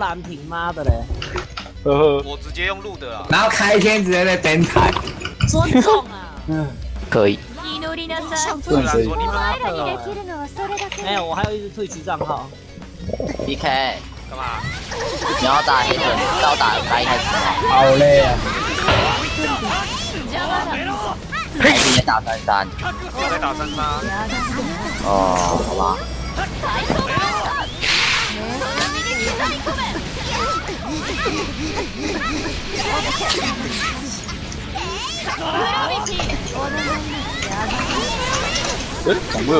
蓝屏妈的嘞，呵呵，我直接用录的啊。然后开天直接在灯台，尊重啊！嗯，可以。不能声音。妈的！没有，我还有一只退区账号。PK，干嘛？你要打黑盾，要打白一开始吗？好累啊！白一也打三三。我在打三三。哦，好吧。えあ뭐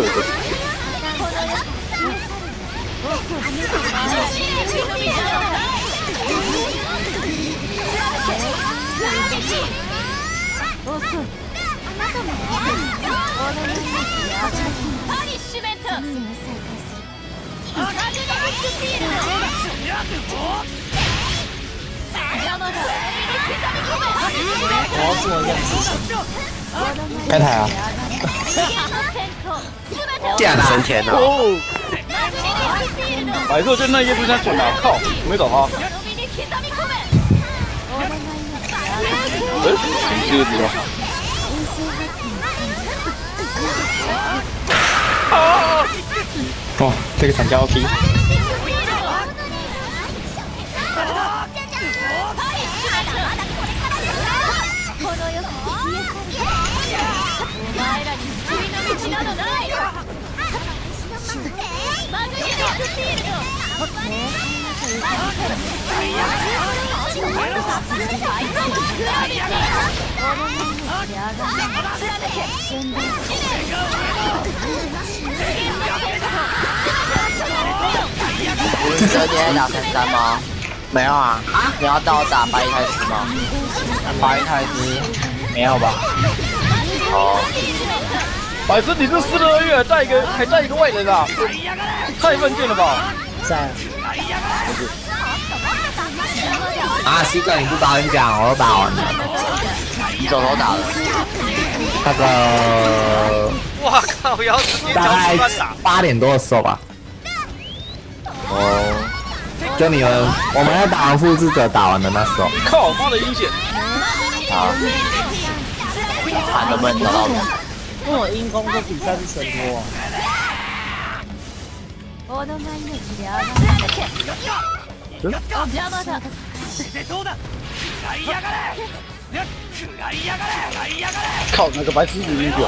야이거パ我要做一件事情，开台啊！假的神钱哦！哦，白色就那叶不想准啊！靠，没找他。哎，这个知道。哦，这个惨叫 P。いの道などないマグネティックフィールド你今天打三三吗？没有啊。你要到打白一开始吗？白太子没有吧？哦， 百思，你这四个月带一个还带一个外人啊？太犯贱了吧！在啊，西哥你不早点讲，我都打完了。你手头打的。那个我靠！要直接交大概乱打。八点多的时候吧。哦，就你们我们要打完复制者打完的那时候，靠，妈的阴险！好，看能不能找到人。因为我阴公这比赛是神多，邪魔だ靠，那个白痴子晕血。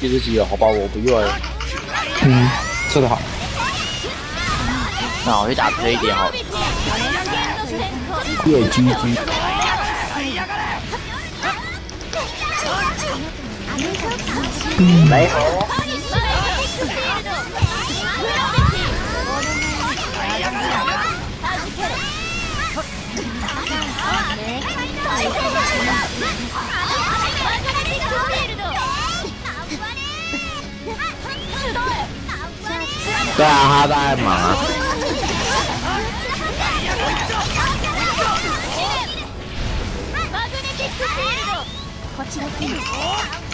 一只鸡了，好吧，我不意外了。嗯，做得好。那我去打推一点好了。夜狙来好。对啊，他在忙。ち。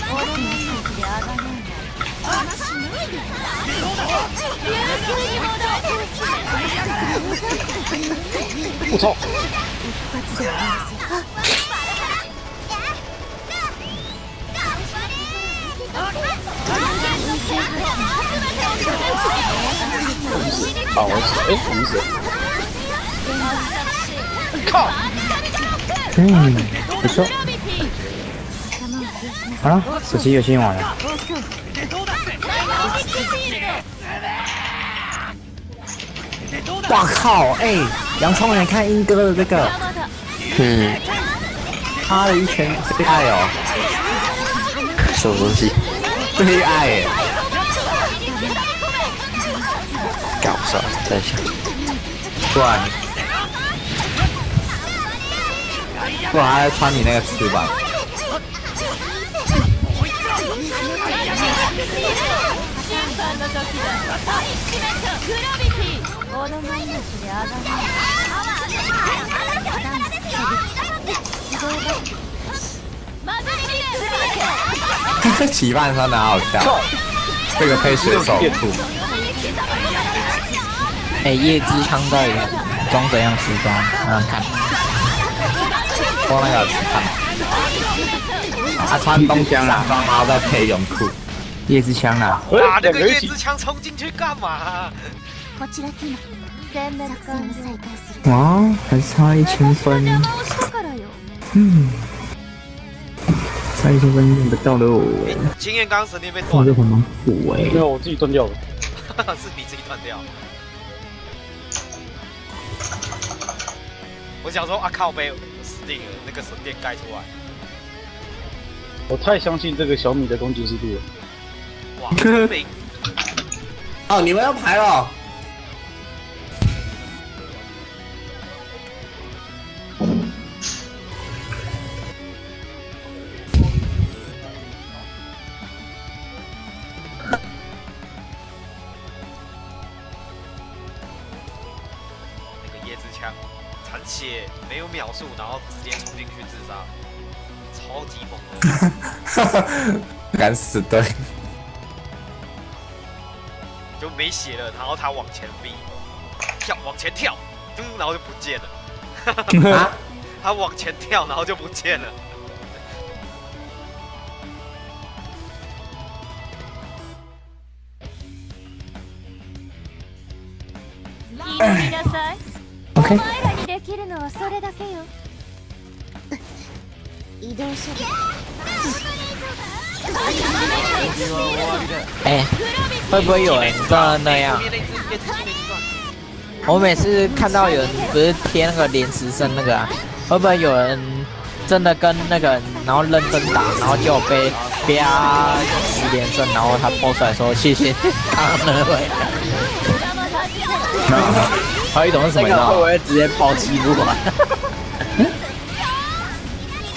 我操！啊，我死！哎，我死！靠！嗯，不错。好了，这期游戏玩了。哇靠！哎、洋葱人看英哥的这个，嗯，他的一拳最爱哦，什么东西？最爱耶！搞笑，在想。不然，不然他在穿你那个翅膀。奇幻穿的好笑，这个配水手裤。哎，叶之昌到装怎样服装？让、嗯、看，光那看。他穿冬枪啦，然后再配泳裤。叶之枪啦，哇，那个两个一起叶之枪冲进去干嘛？こちらティナ全滅作戦を再開する哇，还差一千分，邪魔をしたからよ嗯，差一千分用不到喽，经验钢神那边断了，哇这很蛮苦哎没。有，我自己断掉了。是你自己断掉。我想说啊靠背，我死定了，那个神殿盖出来， 我太相信这个小米的攻击速度了。哇，哦，你们要排了。那个椰子枪，残血没有秒数，然后 敢死队，就没血了，然后他往前逼，跳往前跳，噔，然后就不见了。啊他往前跳，然后就不见了。聞いてみなさいお OK， 移動処理哎、会不会有人真的那样我每次看到有人不是贴那个连时胜那个啊，会不会有人真的跟那个人然后认真打，然后就被啪十连胜，然后他 po 出来说谢谢他 那位，还有一种是什么？你知道吗？会直接爆欺负完？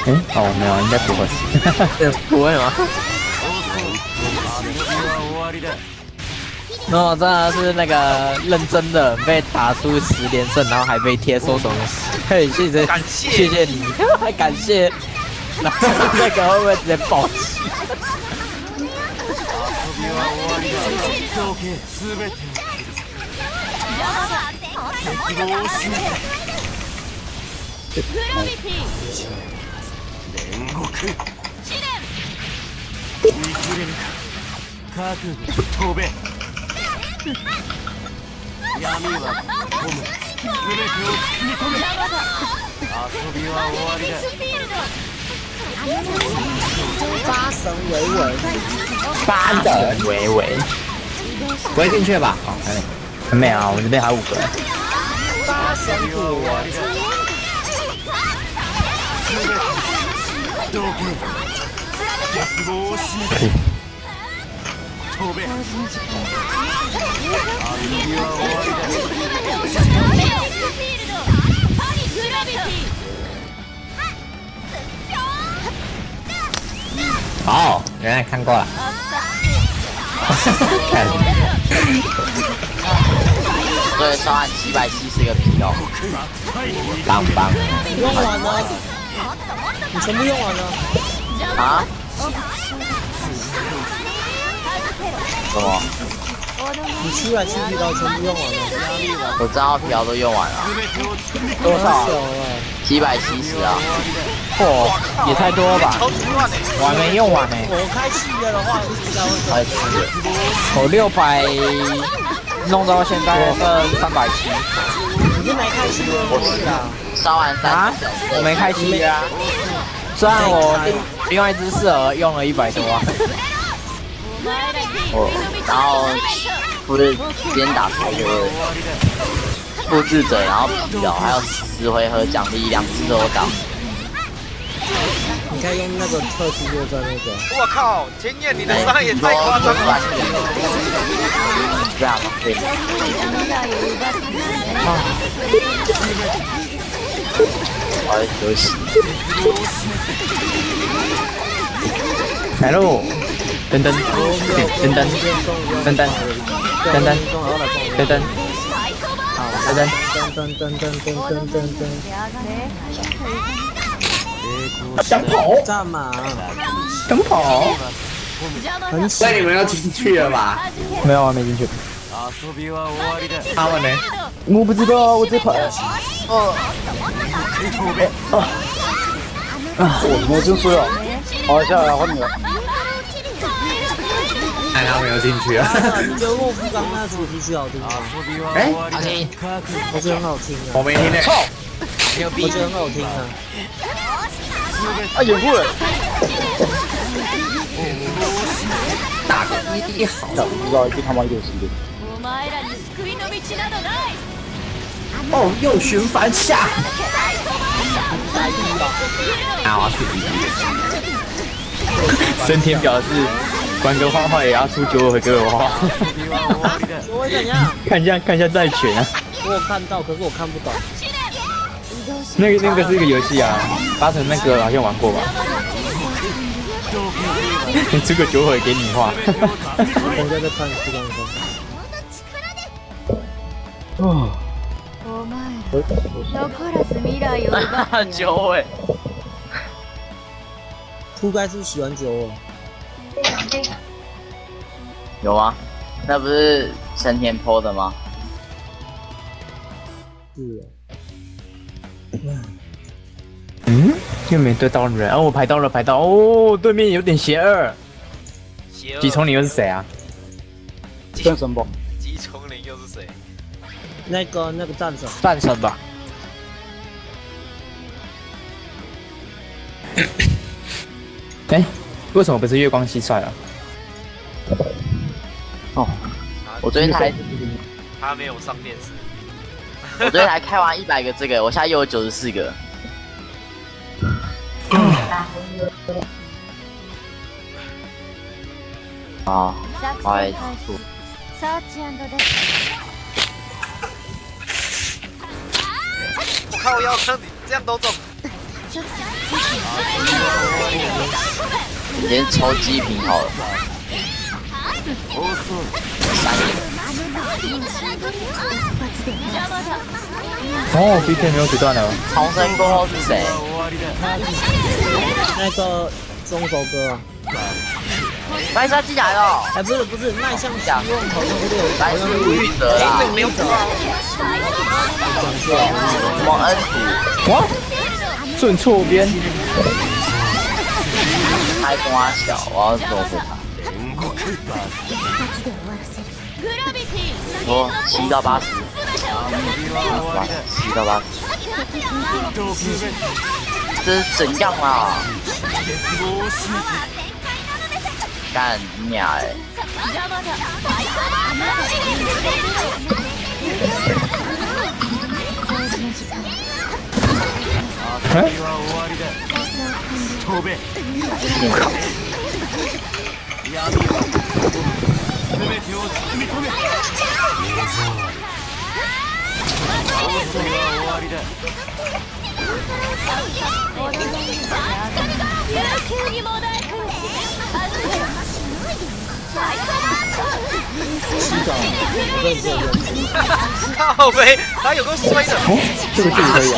哎，哦，没有，应该不会。不会吗？那我真的是那个认真的被打出十连胜，然后还被贴说什么？嘿，谢谢，感谢谢谢你，还 感谢。然后那个会不会直接八神维维，八神维维，不进去吧？很美啊，我这边还五个。八神维维。好，原来看过了。哈哈。七百七十个皮哦，棒棒，太棒了。你全部用完了。啊？什么？你七百七十刀全部用完了，我账号票都用完了，多少了？七百七十啊！嚯，也太多了吧？我还没用完呢，我开七个的话，应该会才吃。我六百弄到现在剩三百七。你是没开七的，我是啊。刷完啊三，我没开机啊。虽然我另另外一只四儿用了一百多啊，我然后不是边打牌就会复制者，然后比较，还有十回合奖励两次都有到。你可以用那个特殊作战那个。我靠，天燕你的伤也太夸张了吧！这样对。我要休息。来喽！噔噔噔噔噔噔噔噔噔噔噔噔噔。噔噔，噔噔噔噔噔噔噔。想跑，想跑。很所以你们要进去了吧？没有啊，没进去。他们呢？我不知道，我在跑。哦，我我就说了，好，下来换你了。哎，他没有进去啊。你觉得洛夫刚那主题曲好听吗？哎，好听，我觉得很好听啊。我没听呢。操！牛逼我觉！得很好听啊。啊，掩护了。大个一好。不知道，就他妈有时间。お前らに救いの道などない哦，又循环下。啊，我要去升天表示， 关哥画画也要出九尾给我画。我会怎样？看一下，看一下再选啊。我有看到，可是我看不懂。那个那个是一个游戏啊，八成那个好像玩过吧？这个九尾给你画。人家在看时光风。哦，お前ら残らず未来を奪って九尾，初该是不是喜欢九尾？ 有吗？那不是成田 PO 的吗？是哦。嗯，又没对到人，哦，我排到了，排到哦，对面有点邪恶。邪恶吉冲你又是谁啊？战神不。吉冲林又是谁？那个那个战神，战神吧。哎，为什么不是月光蟋蟀啊？哦，我最近才他没有上电视。我昨天才开完一百个这个，我现在又有九十四个。啊，作はい戦開始サーチデス我靠，要枪你这样都中。 你先抽机瓶好了。三哦，B K 没有子弹了。重生过后是谁？那个中首歌啊，白沙进来了，哎，不是不是，迈向希望好像是有，白是吴宇哲啦，没有中啊！蒙恩图，哇，顺错边。开瓜小，我要做回他。グラビティ说七到八十，哇，七到八十，这是怎样啊？干你娘哎！ え飛べ闇を全てを包み込め放送は終わりだ琉球にもだいくん最高だ靠背，他有个摔的，这个这个可以啊。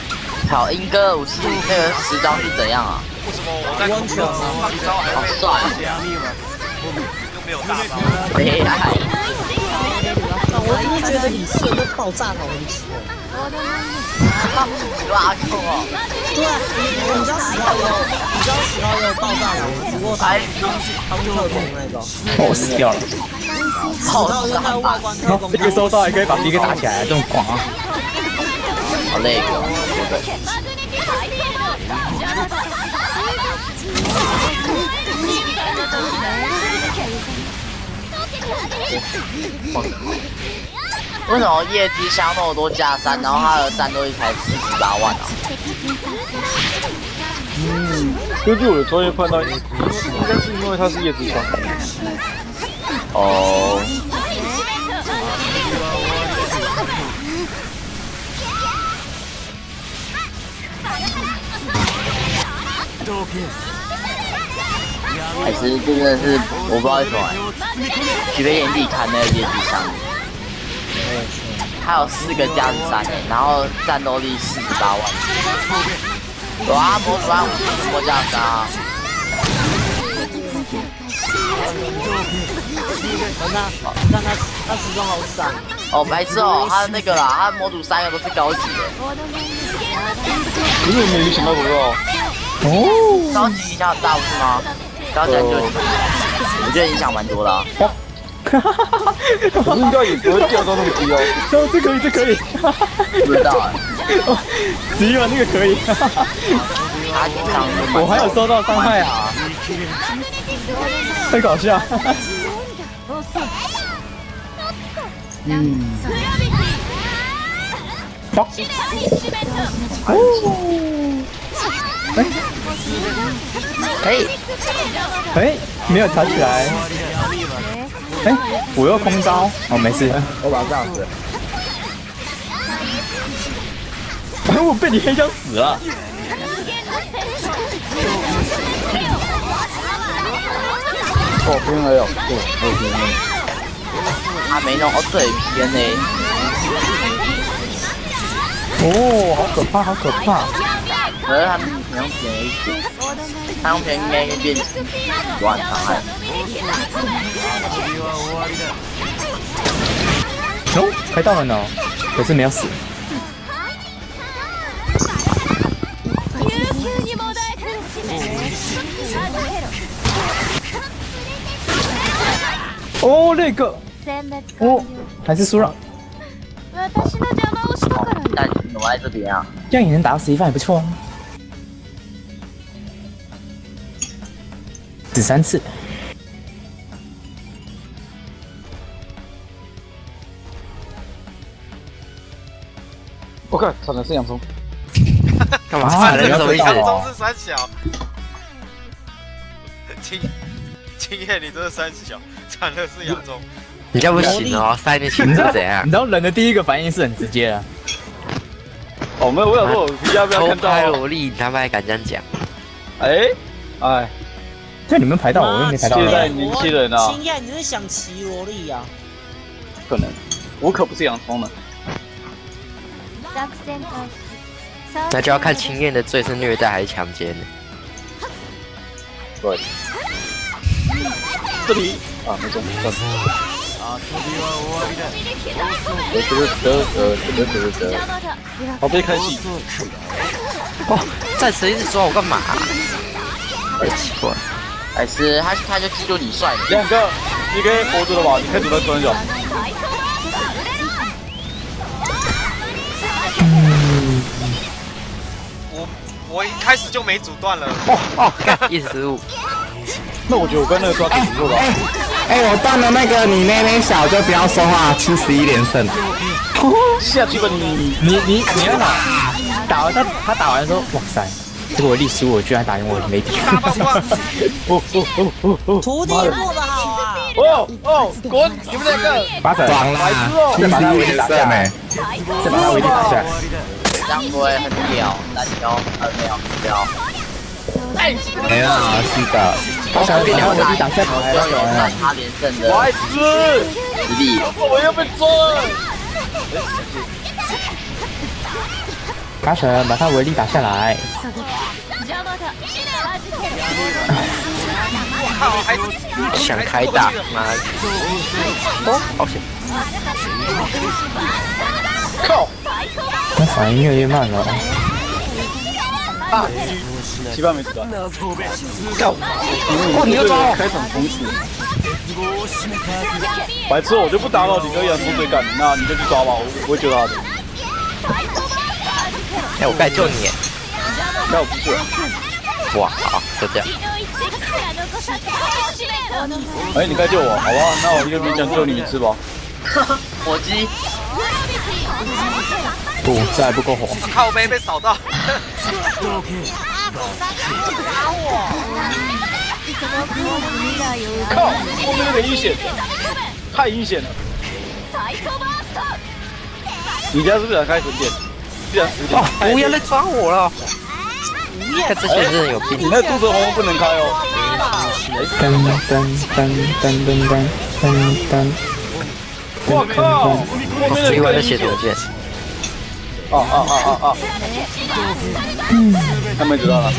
好，英哥的武器那个十招是怎样啊？为什么我在空中放招还好帅，又没有大招？厉害！我真的觉得你射都爆炸头很奇怪。拉控哦，对啊，你你知道十号有，你知道十号有爆炸头，不过他哎，他是特工那种。哦，我死掉了。十号跟他外观特工，这个收到还可以把 B K 打起来，这么狂啊！好累个，マグネティックシールド邪魔だ審判の時为什么业绩箱那么多加三，然后他的战斗力才四十八万啊？嗯，根据我的专业判断，应该是因为他是叶子枪。哦， 还是这真的是我不知道为什么，许飞眼底看那个阶级上，他有四个加十三欸然后战斗力四十八万，哇，魔主万五十波加十三啊！看他，看他，他时装好闪，哦，白痴哦，他那个啦，他模组三个都是高级的，可是没影响到多少。哦，高级影响很大不是吗？高级就我觉得影响蛮多的、啊。可是应该也不会掉到那么低哦。哦，这可以，这可以，不知道哎、十一万那个可以，他经常就蛮我还有收到伤害啊，太搞笑。嗯，好，哦，哎，可以，哎，没有吵起来。哎，我又空招，哦，没事，我把它这样子，哎，我被你黑枪死了。哦，偏了哟，对，还有偏了。他没弄哦，对偏呢，哦，好可怕，好可怕。可是他们平常偏一点，他用偏应该会变几万伤害。哦，开到了呢，可是没有死。哦，那个，哦，还是输了，私の邪魔をしたからね但我在这边啊，这样也能打到十一番，也不错啊。 只三次，我靠，惨的是洋葱。干嘛？啊人什么意思你要知？道中是三小。青青叶，你这是三小，惨的是洋葱。你这不行哦，塞进去是怎样你？知道人的第一个反应是很直接的，哦，没有，我想说，我要不要偷看到？拍萝莉，你他妈还敢这样讲？哎，哎，就你们排到我，我又没排到现在你。年轻人啊，青燕，你是想骑萝莉啊？可能，我可不是洋葱呢。作戦開始那就要看青燕的罪是虐待还是强奸了。对，这里啊，没中，算了。得得得得得得得，好被开戏。哦，暂时一直抓我干嘛？好奇怪。还是他他就嫉妒你帅，两个，你可以活着了吧？你可以走在转角。我我一开始就没阻断了。哦哦，干一时失误。那我觉得我跟那个抓挺不错的啊。哎、我断了那个你妹妹小就不要说话，七十一连胜。下去吧你。你你你要打打完他他打完说，哇塞，我历史我居然打赢我没敌。大爆光！哦哦哦哦哦！徒弟过得好啊！哦哦，滚！你们两个，八成，爽白痴哦！再把他围打下来，再把他围打下来。这样不会很屌，单挑很屌屌。没有，是的。我想给你围打下来，就有让他连胜的白痴！实力。我又被抓了。八成，把他围力打下来。邪魔だ弾ける靠，还是想开打，妈的！哦，好险！靠！那反应越来越慢了。啊！七八没子弹。靠！哦，你又抓我！开场冲刺。白痴，我就不打扰你跟洋葱对干，那你就去抓吧，我不会救他的。 哎，我该救你。那我不去了。哇，好，就这样。哎，你该救我，好吧？那我就勉强救你一次吧。火鸡，不，这还不够火。靠背被扫到。靠！后面有点阴险，太阴险了。你家是不是想开神殿？既然十点，不要再抓我了！看这些人有病你。那肚子红不能开哦。噔噔噔噔噔噔噔噔。我靠！后面的最后的人写左键，啊啊啊啊啊！他们知道了。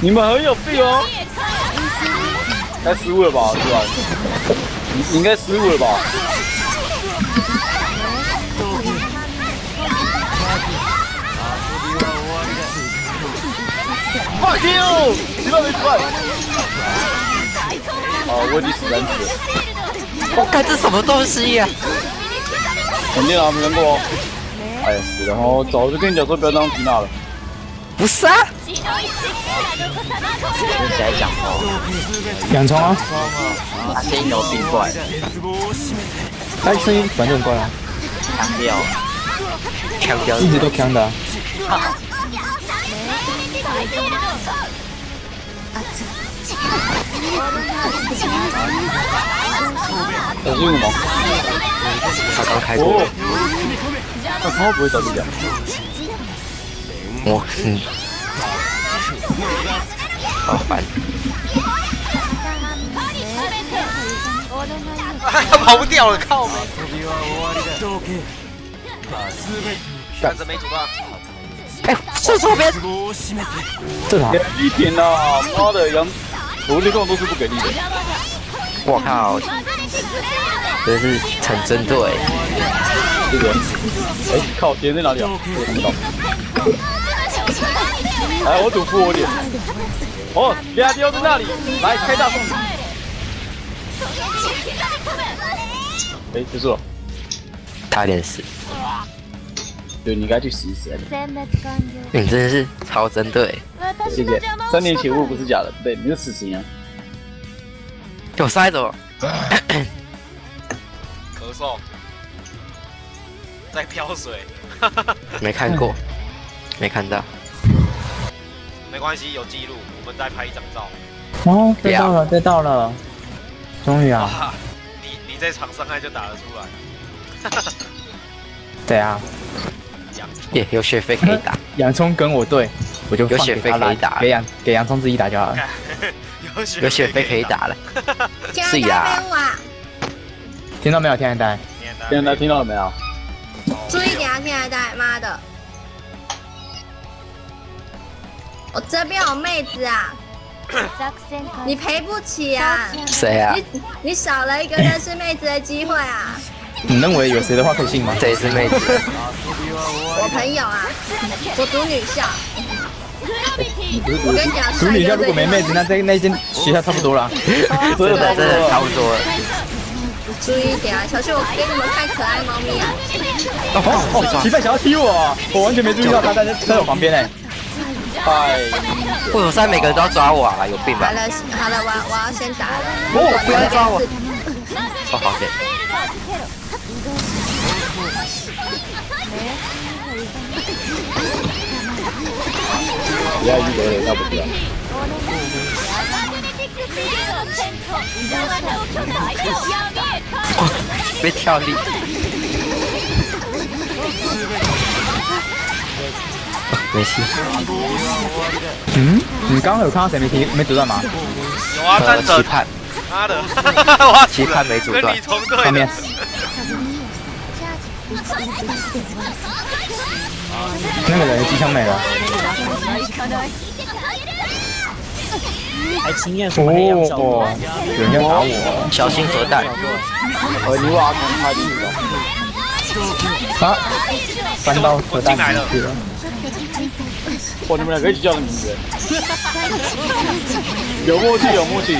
你们很有病哦！该失误了吧，是吧？你你应该失误了吧？fuck you！你都没出来。哦，我已经死三次了。我看这什么东西呀、肯定啊，没人过哦。哎呀，死了！我早就跟你讲说不要当缇娜了。不是啊，跟谁讲话？洋葱啊，他声音有变怪，他声音反正很怪啊，强调。强调一直都强的啊。小心吗？他刚开过他不会找你讲。我嗯，好烦。他跑不掉了，靠！但是没主断，哎，这左边，这啥？一点啊！妈的，杨，我的控都是不给力的。我靠，这是很针对。这个，哎，靠，点在哪里啊？我看不到。哎，我赌负我点。哦，俩丢在那里，来开大送你。哎，结束了，差点死，对，你应该去死一死。你真的是超针对。谢谢。三年前雾不是假的，对，你是死刑啊。给我塞走。咳嗽，在飘水，没看过，没看到。没关系，有记录，我们再拍一张照。哦，再到了，再到了，终于啊！啊，你你这场伤害就打得出来，对啊，洋耶，有雪飞可以打。洋葱跟我对，我就放有血给他来费可以打给洋给洋葱自己打就好了。有血飞可以打了。是呀，听到没有，天然呆？现在听到了没有？注意点啊，天然呆，妈的！我这边有妹子啊，你赔不起啊！谁啊？你你少了一个认识妹子的机会啊！你认为有谁的话可以信吗？这也是妹子。我朋友啊，我读女校，我跟你讲，读女校如果没妹子，那在那间学校差不多了。真的真的差不多了。注意一点啊，小心我给你们看可爱猫咪啊！哦哦，奇怪想要踢我，我完全没注意到他在在我旁边哎。太为什么现在每个人都要抓我啊？有病吧好？了好了，我要我要先打了。哦，不要抓我！哦，好的。不要一个人，要不不要。被跳力。没事。嗯，你刚刚有看到谁没踢没阻断吗？有啊，呃，战神，期盼，妈的，我期盼没阻断跟你。同队上面，那个人机枪没了。还经验什么黑曜效果哦？，有人要打我小心核弹。呃，你挖空他进去了。啊！翻到核弹进来了去了。哇，你们两个一起叫的名字，有默契，有默契。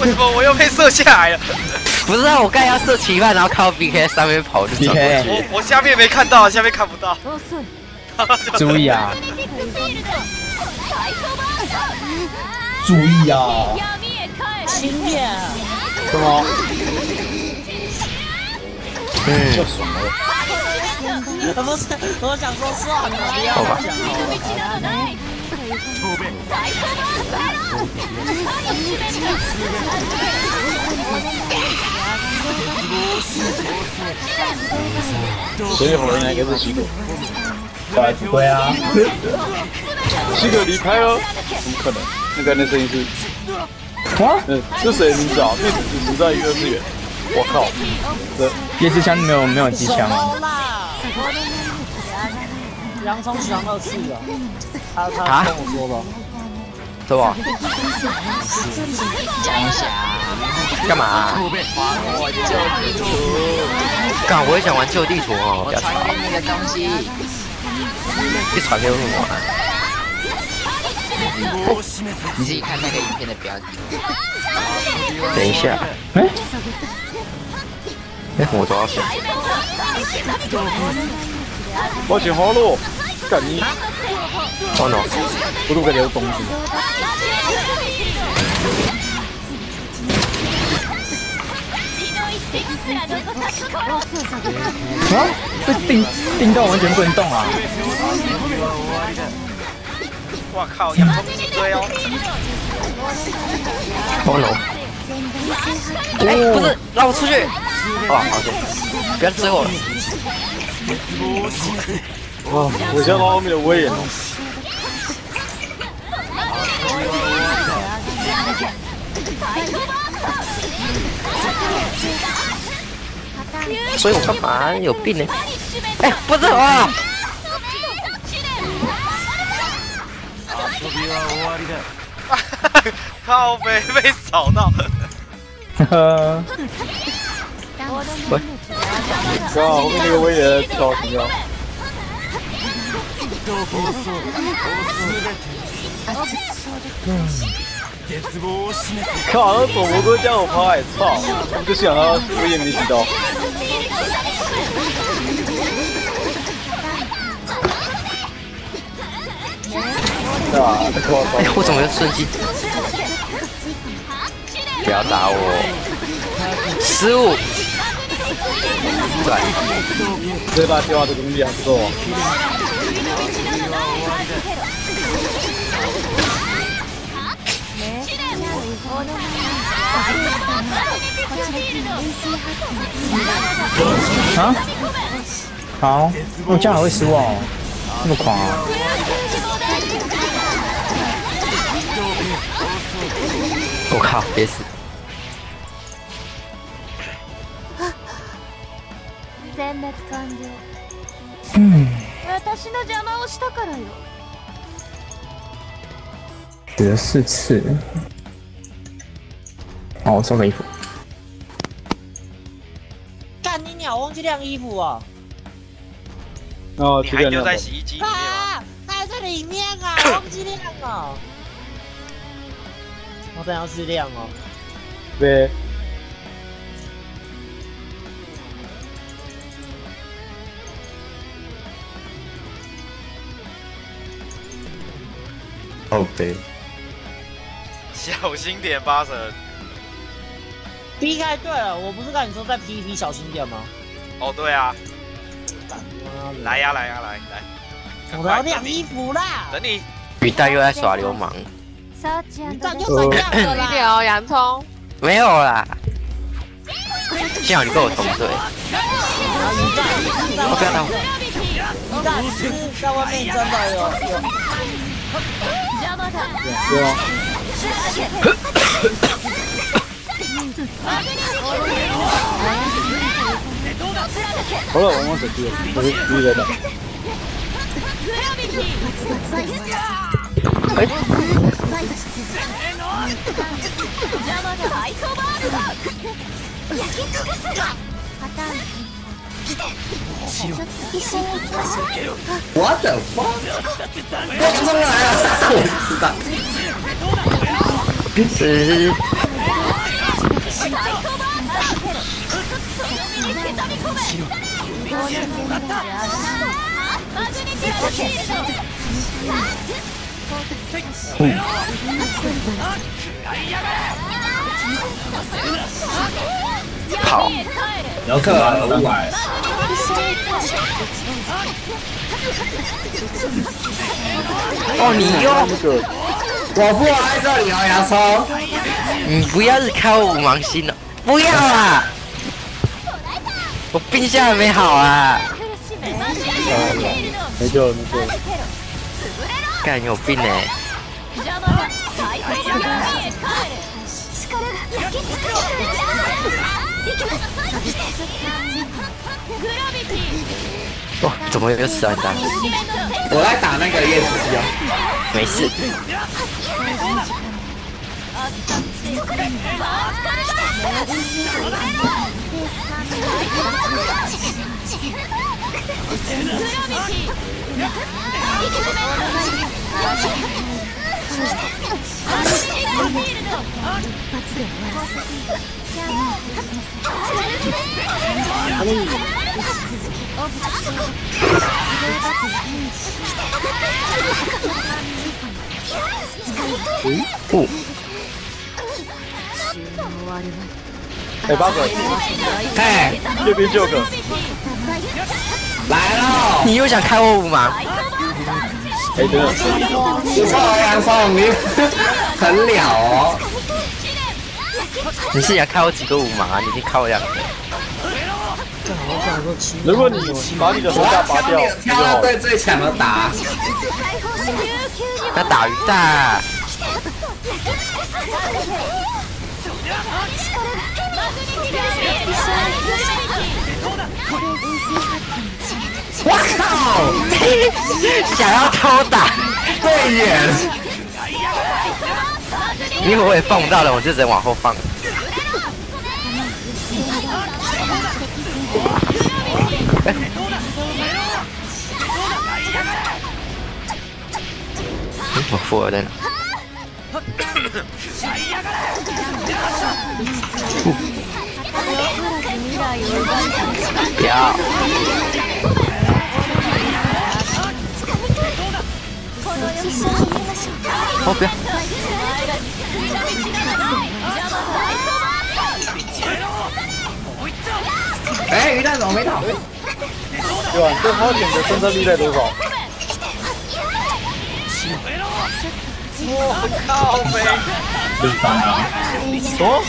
为什么我又被射下来了？不是啊，我刚才要射期盼，然后看到 BK 在上面跑就转过。我我下面没看到，下面看不到。注意啊！注意啊！轻点，什么？嗯。不是，我想说算了，不要讲了。所以后面那个是西哥，对啊，西哥离开哦，怎么可能？那个那声音是，啊，嗯，是谁的名字啊？妹子只存在一个次元，我靠，这叶之枪没有没有机枪啊，洋葱喜欢二次的，他他跟我说的。是吧？讲一下，干嘛？我救地图，干，我也想玩旧地图哦。我传给你个东西，你传给我什么？你自己看那个影片的标题。等一下，哎，哎，我多少钱？我请好路，干你！哦 no，不都给你的东西。啊！被钉钉到完全不能动啊！哇靠，洋葱一堆哦！哦 no！哎，不是，让我出去！啊，好的，不要追我了。哇，我想到后面的威严。所以我干嘛有病呢？哎，不是我。靠背被扫到。呵呵。喂。哇，后面那个威严超重要。靠，那躲不过叫我跑，操！我就想到我也没知道。啊，哎，我怎么又瞬间？不要打我！失误。对，这把 tiêu 的功力还不错。啊？好，我这样还会失望哦，这么狂啊！我靠，别死！嗯。私の邪魔をしたからよ。死了四次。 好，我收个衣服。干你鸟！忘记晾衣服啊！哦，你还丢在洗衣机里面啊，还在里面啊！忘记晾了。我等下是晾哦。对。好悲。小心点，八神。B 开对了，我不是跟你说在 PVP 小心点吗？哦，对啊。来呀来呀来来！我要晾衣服啦！等你。鱼蛋又在耍流氓。鱼蛋又怎样了啦？条洋葱。没有啦。幸好你跟我同队。我不要打我。鱼蛋是在外面真的有有。对啊。好了，我忘手机了，我是第一个的。哎。我的妈！我冲来啊！是。跑！姚克五百。哦，你又那个我不爱这里哦，洋葱。你不要是开我五芒星了，不要啊！我病现在还没好啊！没救了没救了。干你有病哎、邪 魔は最高の海へ帰るグラビティ哇，怎么又死啊你蛋？我在打那个夜视机哦。没事， 不，哎，八哥！哎，这边救个，来了！你又想开我五吗？哎，等等，不错哦，洋葱，你很了哦。你是想开我几个五芒啊？你已经开我两个。如果你把你的手我要下拔掉，挑你就好了。挑那队最强的打。那打鱼蛋，我靠！想要偷打，对眼。因为我也放不到了，我就只能往后放。嗯我富尔在哪？不要！哦，不要！哎，鱼蛋怎么没倒？对吧？这他点的生存率在多少？靠背，六三啊，什么？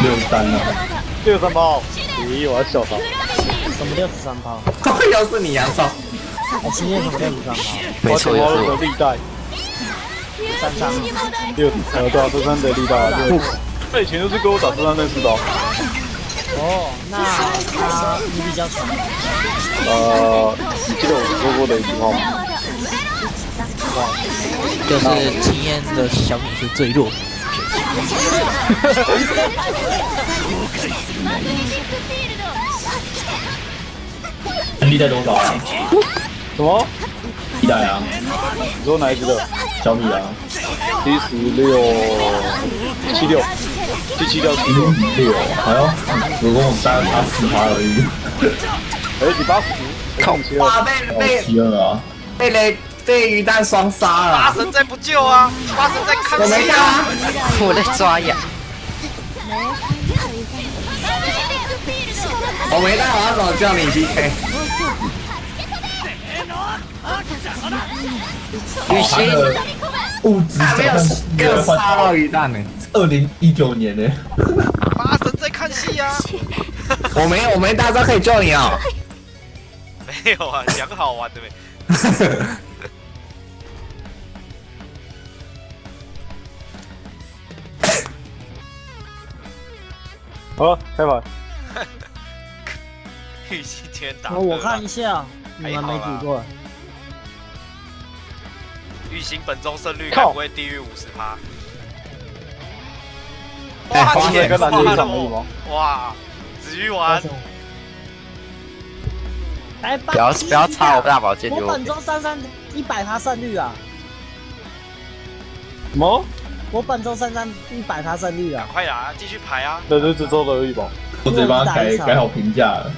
六三啊，六三八？咦，我要笑他。什么六十三包？又是你杨少。我今天什么六十三包？没错，又是我。的历代三张。六，呃，对啊，这三的历代啊，对。他以前都是跟我打这三认识的哦。哦，那他你比较强。呃，你记得我说过的一句话吗？就是经验的小米是最弱。能力在多少啊？什么？一代啊，你说哪一只的？小米啊，七十六，七六，七七六七一六。六，哎呦，我跟我差差四趴而已，哎，你八十，靠七哇，二，被我被七二啊，被雷被鱼蛋双杀了。八神在不救啊，八神在看我没看戏啊。啊。我在抓痒。我没带，我要怎么叫你 PK？雨欣，物质他没有没有杀到鱼蛋呢。二零一九年呢，八神在看戏啊。我没有，我没大招可以救你哦。没有啊，讲好玩的呗。好了，开牌。玉溪天打。哦，我看一下，你们没赌过。玉兴本周胜率靠该不会低于五十趴？哎哇，花铁姐跟篮球花场而已吗？哇，子玉丸，哎，不要不要插我大宝剑给我我本。周三三一百趴胜率啊！什么？我本周三三一百趴胜率啊！快啊，继续排啊！对对只做的而已吧。我直接帮他改改好评价了。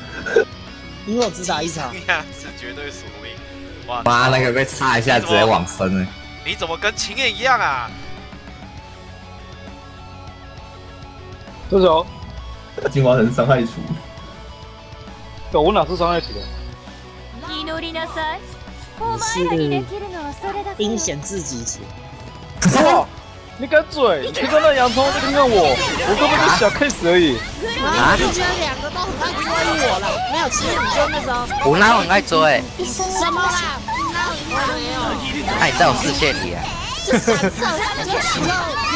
因为我只打一场 这，样子绝对输赢。哇，妈，那个被插一下直接往生了。你怎么跟秦燕一样啊？多少？进化成伤害除， 我哪是伤害值的？祈りなさいお前らにできるのはそれだけ阴险自己值。哇！你敢嘴？你看那洋葱在看看我，我根本就小 case 而已。啊！你居然两个都很爱追我了，没有，其实你就那个我哪有很爱追？什么啦？哪有没有？那你在我视线里啊？ 就闪射，就只要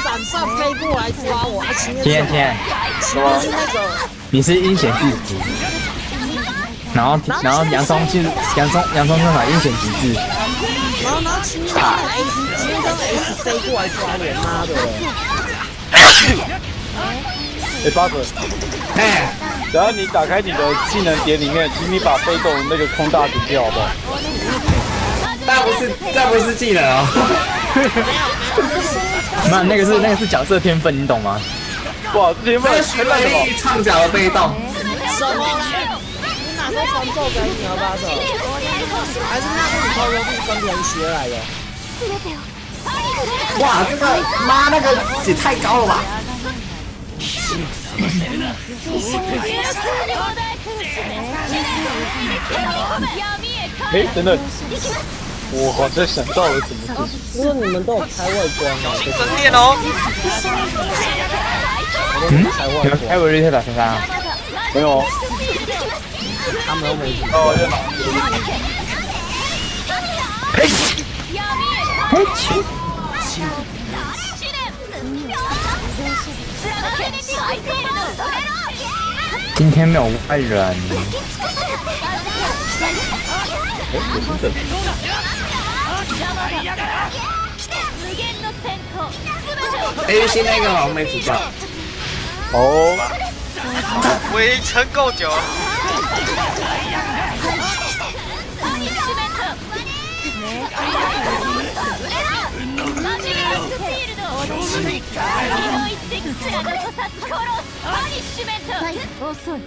闪射飞过来抓我，啊，前面天天，前面是那个你是阴险自己，然后然后洋葱进洋葱洋葱正好阴险极致，然后然后前面跟 S 前面跟 S 飞过来抓我，妈的！哎，八哥，哎，只要你打开你的技能点里面，请你把飞动那个空大点掉，好不好？那不是那不是技能哦，那那个是那个是角色天分，你懂吗？哇，这天分那徐美丽唱脚的被动，什么啦？你哪时候传授给你了，八手？还是那是你偷偷去跟别人学来的？哇，这个妈那个也太高了吧！哎，等等，我好像想到了怎么事情。因为你们都有开外挂吗？新神殿哦，嗯，你们开维瑞特打三三啊？没有，他们都没听。哦，在哪？嘿，嘿，去！今天没有外人，A C 那个我没补到。哦。围城够久。遅い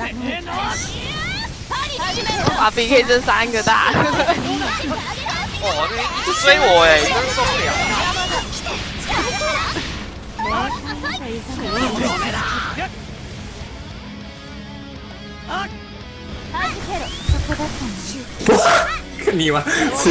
了。把 BK 这三个大，哦，那一直追我哎，真受不了。你们吃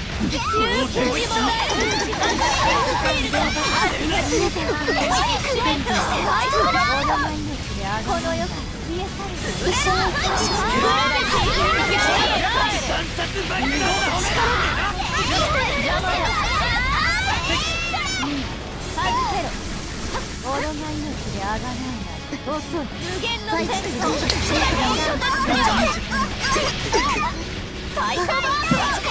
最高だ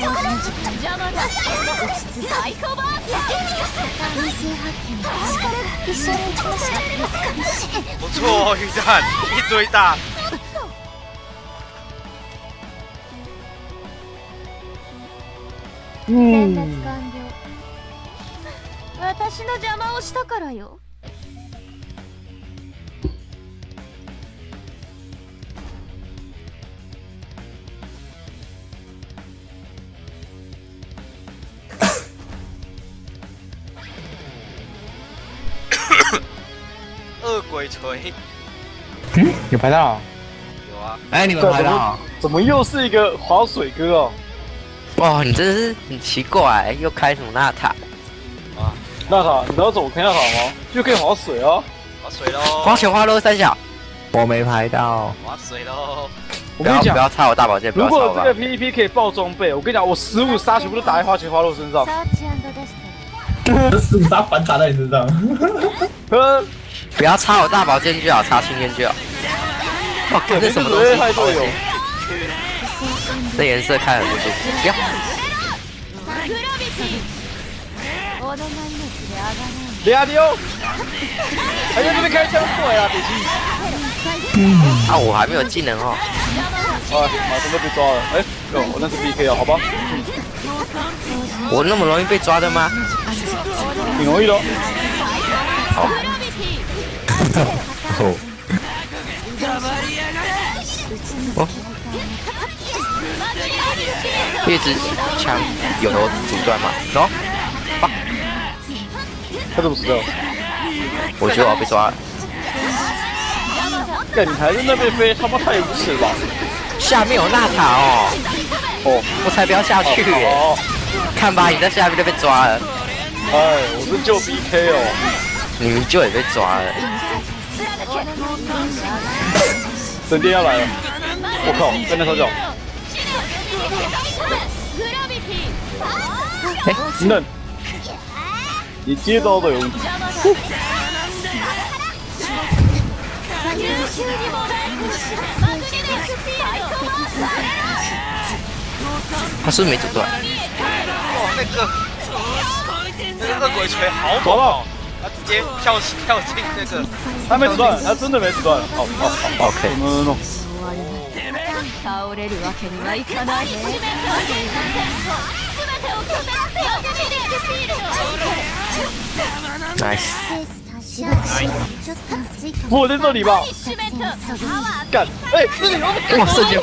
バー不错战一堆大、私の邪魔をしたからよ。恶鬼锤嗯，有拍到？有啊，哎，你们拍到？怎么又是一个划水哥哦？哇，你真是很奇怪，又开什么纳塔？啊，纳塔，你知道怎么开纳塔吗？就可以划水哦！划水喽！花钱花落三小，我没拍到。划水喽！我跟你讲，不要插我大宝剑，如果这个 PVP 可以爆装备，我跟你讲，我十五杀全部都打在花钱花落身上。十五杀反打在你身上。呃，不要插我大宝剑就好，插青烟就好。哇，这什么东西？太队友。这颜色看很不舒服，不要。俩丢！还在这边开枪过来啊，北京。啊，我还没有技能哦。哎，马上就被抓了。哎，哟，我那是 BK 啊，好吧。我那么容易被抓的吗？挺容易的。好。哦。哦。叶子枪有阻断吗？喏，棒！他怎么死掉？我觉得我要被抓了。干，你还在那边飞，他妈太无耻了吧！下面有纳塔哦。哦，我才不要下去耶！看吧，你在下面就被抓了。哎，我是救 BK 哦。你们就也被抓了。神殿要来了！我靠，跟他烧脚。哎，嫩，你接招的有问题。他是没阻断。哇，那个那个恶鬼锤好猛哦！他直接跳跳进那个，他没阻断，他真的没阻断。好好好，OK。弄弄弄。倒れるわけにはいかないナイス我在这里吧干哎这里有哇瞬间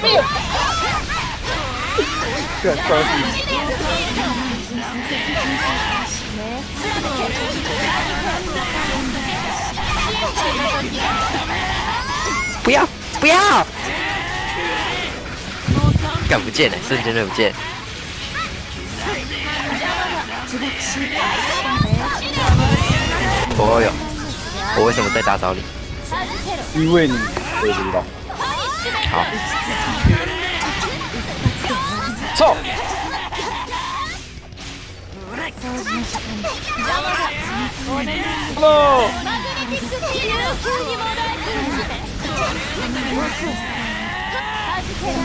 干关系 不要不要干不见了，瞬间就不见。哦哟，我为什么在打扫你？因为你我也不知道。好。操。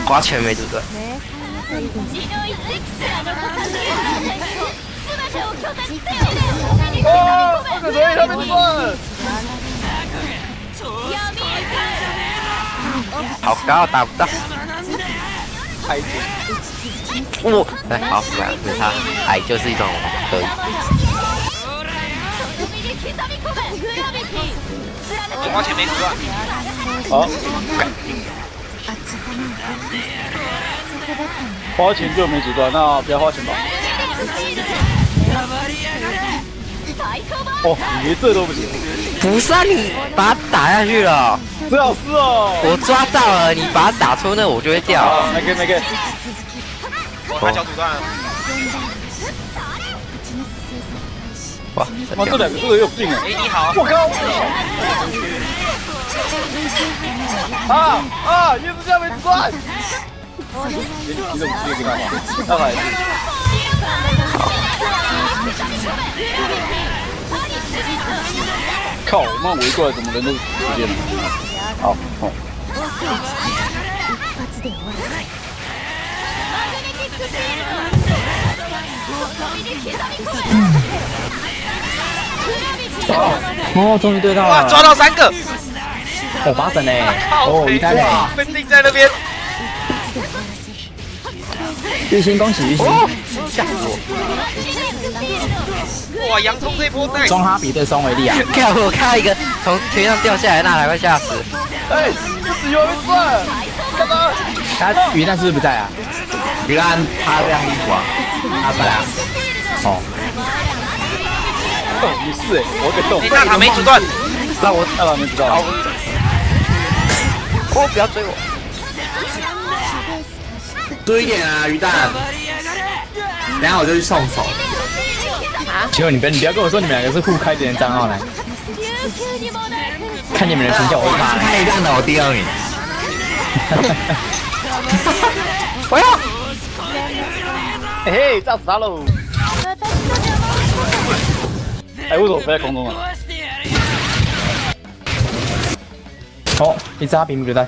刮拳没阻断。哦，不可能，他没断。好高，打不到。矮哦，哎，好，没他，哎就是一种可以。刮拳没阻断。好。花钱就没阻断，那不要花钱吧。哦，你连这都不行。不是啊，你把它打下去了。最好是哦。我抓到了，你把它打出那我就会掉。没给没给。把脚阻断了。哇，他妈这两个队友有病啊！哎，你好。我靠！啊啊！叶子下没阻断。你你怎么直接给他嘛？那还是。靠！我妈围过来，怎么人都不见了？好，好。哦，终于对到了！哇，抓到三个！哦，八神呢？哦，一代呢？被定在那边。玉星，恭喜玉兴！吓死我！哇，洋葱这波带双哈比对双维利啊！看我看到一个从天上掉下来，那还会吓死。哎，不死有人赚，干嘛？他鱼蛋是不是不在啊？鱼蛋他这样衣服啊，他在啊。哦。哦，也是哎，我给动。你大塔没阻断，那我大塔没阻断。哦，不要追我。多一点啊，鱼蛋。等下我就去送手。啊？结果你别你不要跟我说你们两个是互开别人账号来。看你们的成就，我怕。看鱼蛋的我第二名。我要。嘿嘿，炸死他喽！哎，为什么飞在空中啊？哦，一只阿平不在。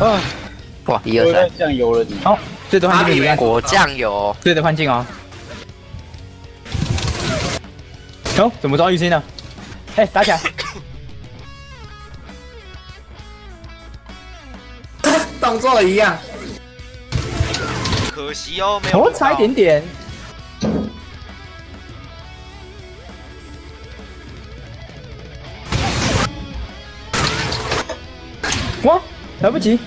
啊！哇，一二三，酱油了你。好，最多换境鱼果酱油，最多换境哦。哦，怎么着玉鑫呢？哎，打起来！动作一样。可惜哦，没有。哦，差一点点。哇，来不及！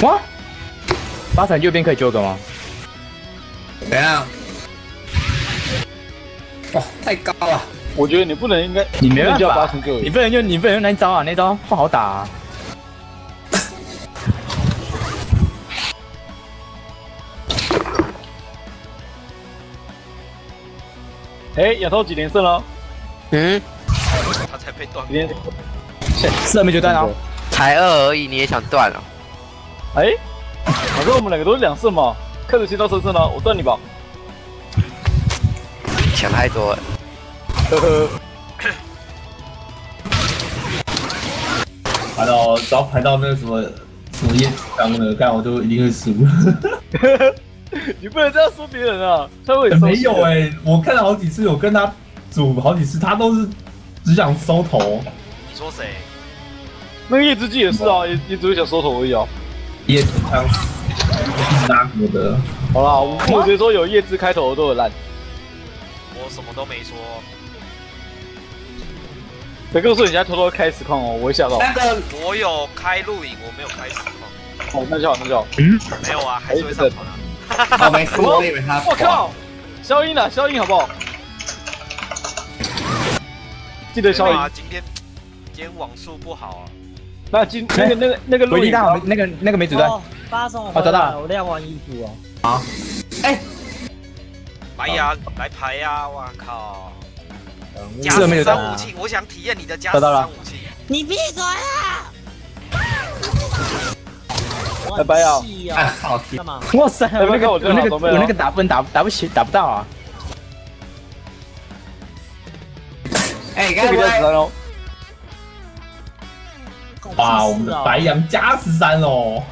哇，八层右边可以救个吗？怎样？哇，太高了！我觉得你不能应该，你没办法，你不能用你不能用那招啊，那招不好打啊。哎，亚涛几连胜了？嗯，他才被断连，是还没决断啊？才二而已，你也想断了？哎，反正我们两个都是两胜嘛，看着先到三胜了，我断你吧。想太多了。呵呵。排到只要排到那个什么什么叶刚的，干我就一定会输。你不能这样说别人啊！他会没有哎，我看了好几次，有跟他组好几次，他都是只想收头。你说谁？那个叶之记也是啊，也也只会想收头而已啊。叶之康，拉我的。好啦，我我直接说有叶字开头的都有烂。我什么都没说。别跟我说你现在偷偷开实况哦，我会吓到。那个我有开录影，我没有开实况。哦，那就好，那就好。嗯，没有啊，还是会上传啊。哦，没事，我以为他。我靠，消音了，消音好不好？记得消音。啊今天今天网速不好啊。那今那个那个那个录音大，那个那个没子弹。发送我，找到了，我晾完衣服哦。好。哎，来呀，来排呀！我靠。加三武器，我想体验你的加三武器。你闭嘴啊！拜拜啊！好听。干嘛？哇塞，我那个我那个我那个打分打打不起，打不到啊！哎，该不会？哇，我们的白羊加十三哦！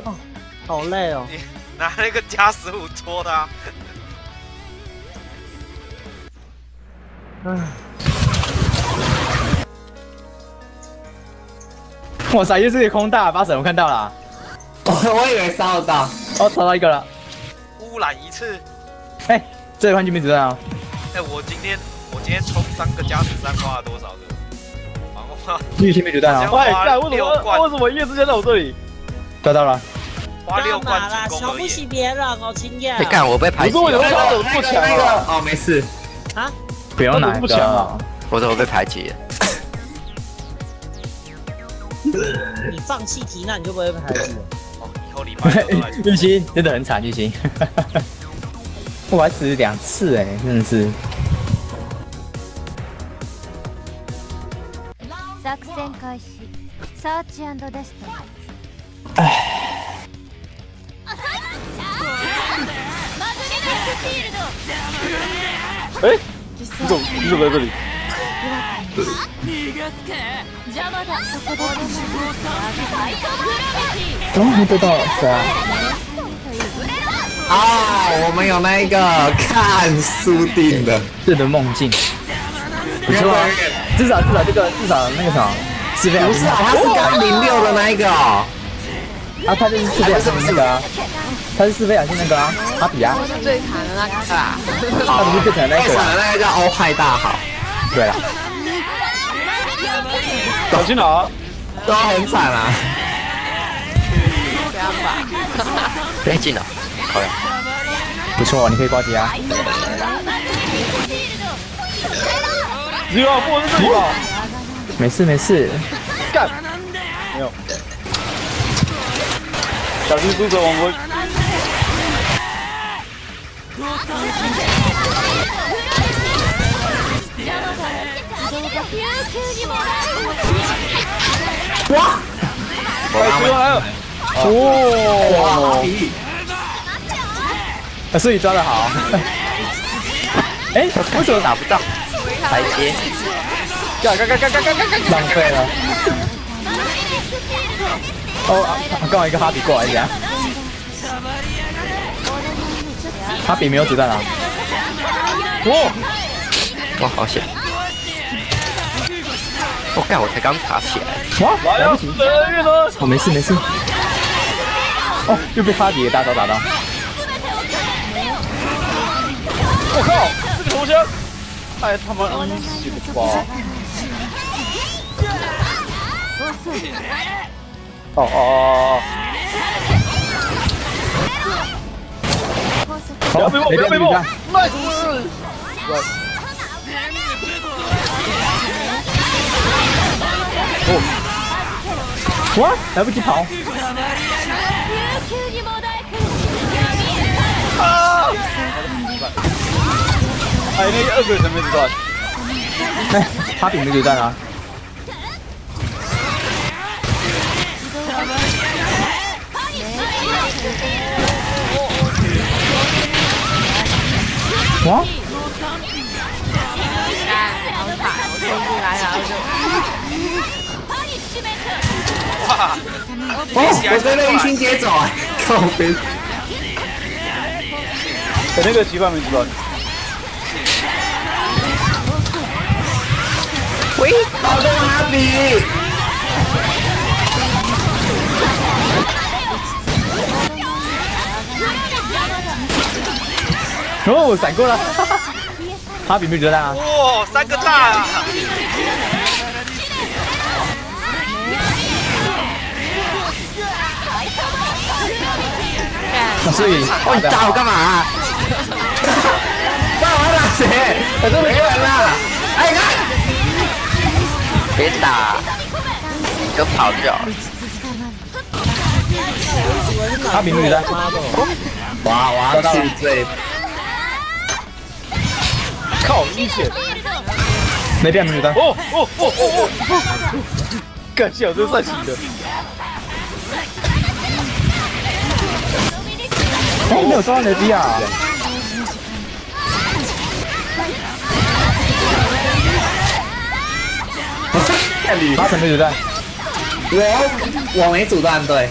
好累哦！你拿那个加十五戳他。唉。哇塞，又是个空大八神，我看到了。我以为烧得到，哦，找到一个了。污染一次。哎，这一换就没子弹啊！哎，我今天我今天充三个加十三花了多少个？花玉清没子弹啊！喂，干为什么为什么叶之前在我这里？抓到了。花六罐啦，瞧不起别人哦，亲家。你干，我被排挤。我说我有枪，我不抢了。哦，没事。啊？不用拿，不抢了。我怎么被排挤？你放弃提那，你就不会被排挤了。哦，以后礼拜玉清真的很惨，玉清。我还死两次哎，真的是。サーチデスト。唉。哎，你怎么你怎么在这里？邪魔だそこで 怎么会对到谁啊？啊，我们有那一个看输定的，是的梦境，不错啊，至少至少这个至少那个什么， 是非不是啊，他是刚零六的那一个哦，啊，他就是四倍雅信那个啊，他是四倍雅信那个啊，阿比啊，是最惨的那个啊，他不是最惨的那个啊，最惨的那个叫欧派大好，对了，小心啊！都很惨啊，不要吧，太近了，靠呀！不错，你可以挂机啊，只有不能这里吧？没事没事，干，没有，小心猪蛇王会。哇，快出来了！哦，啊，所以抓的好，哎，为什么？打不到？台阶，干干干干干干干干！浪费了。哦，啊刚好一个哈比过来一下，哈比没有子弹啊！哇，哇，好险！我干，我才刚爬起来，哇，来不及，神运呢？哦，没事没事。哦，又被哈比给大招打到。我靠，这个头像，太他妈恶心了吧！哦哦哦哦！不要被我，不要被我！nice！哇，来不及跑。啊！哎，那个二鬼神没子弹，哎，他顶没子弹啊！哇！好惨，我冲不来了，我就。哇！哦，我被那一群劫走哎！靠！被。被那个鸡巴没出来。鬼！暴动哈比。哦，闪过了，哈比没子弹啊！哇，三个大啊！所以，哦，你打我干嘛、啊？干嘛打谁？我都没人了。哎，看，别打，就跑掉。哈比没子弹，哇，我要去追，靠，一血！没变没子弹。哦哦哦哦哦！感谢我这算行的。哎，没有抓到雷比啊！太厉八成没子弹。我我没阻断对。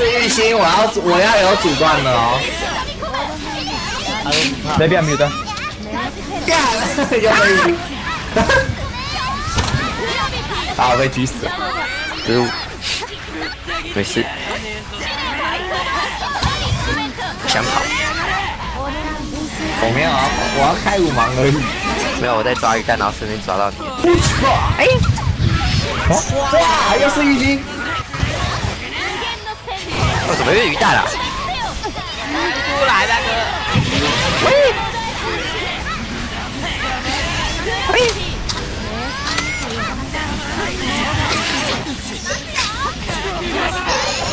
是玉兴，我要我要有主断的哦。雷比没子弹。干，又被晕。啊，我被狙死了。失误，没事。想跑，我没有啊，我要开五盲而已。没有，我在抓鱼竿，然后顺便抓到你。哎，哇，又是玉兴。我怎么又鱼蛋了？出来大哥，喂，喂，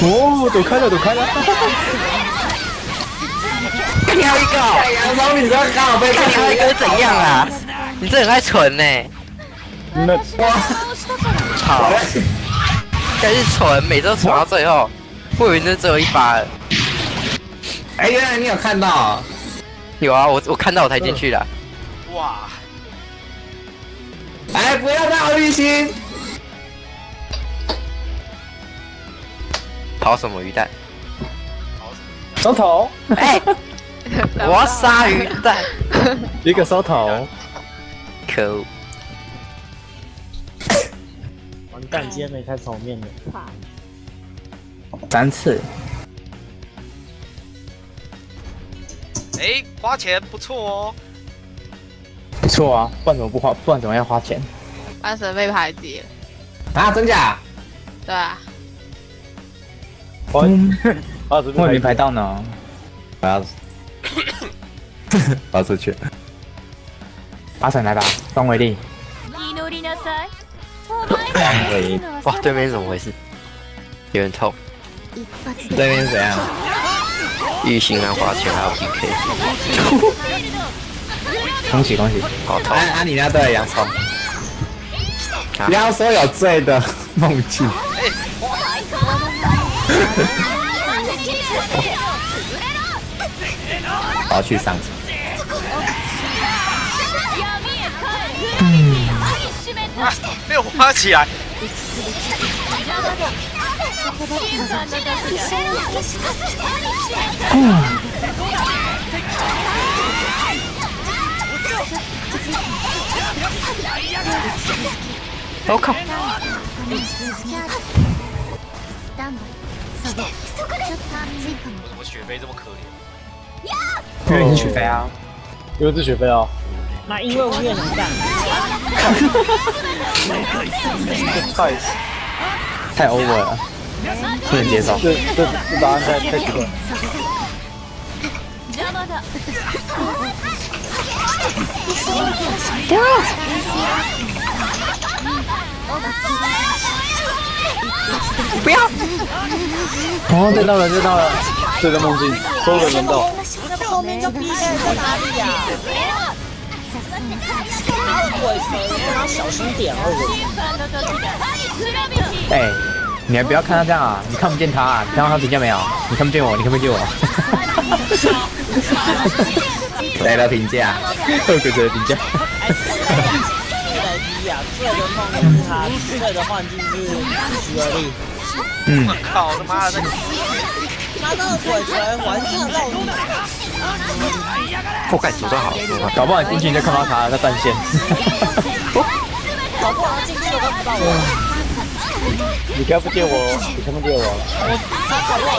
哦，躲开了，躲开了。你还有一个，阳光女刚刚好被你还有一个怎样啊？你这很爱蠢呢、那哇，操！真是蠢，每次都蠢到最后。我以为那只有一把。哎、欸，原来你有看到、有啊，我我看到我才进去的、哇！哎、不要再奥运心！跑什么鱼蛋？收头！哎、我要杀鱼蛋！一个收头！可恶！完蛋，今天没开炒面了。三次，哎，花钱不错哦。不错啊，不然怎么不花？不然怎么要花钱？安神被排挤了，啊，真假？对啊，嗯，啊，这我也没排到呢。我要，我要出去。阿神来吧，双威力。祈りなさい双威，哇，对面是怎么回事？有点痛。 对面是怎样？玉兴和花钱还要 PK，恭喜恭喜！好痛！安安，你那队洋葱，不要说有罪的梦境。我要去上场。啊，没有花起来。我靠！怎么雪飞这么可怜？因为你是许飞啊，因为是雪飞啊。那因为我越能干。太太 over 了，不能接受。这这这答案太太奇怪。不要！哦，对到了，对到了，这个梦境，所有的人到。那后面就 PK 在哪里呀？鬼城，让他小心点哦。哎，你还不要看他这样啊！你看不见他啊！你看到他评价没有？你看不见我，你看不见我。谁的评价？二哥的评价。在低呀，醉的梦境是他，醉的幻境是徐尔力。嗯。我靠，他妈的！他那个鬼城玩上到你。覆盖组装好，搞不好你进去你就看到他在断线。搞不好进去都看不到我。你看不见我，你看不见我。他搞不好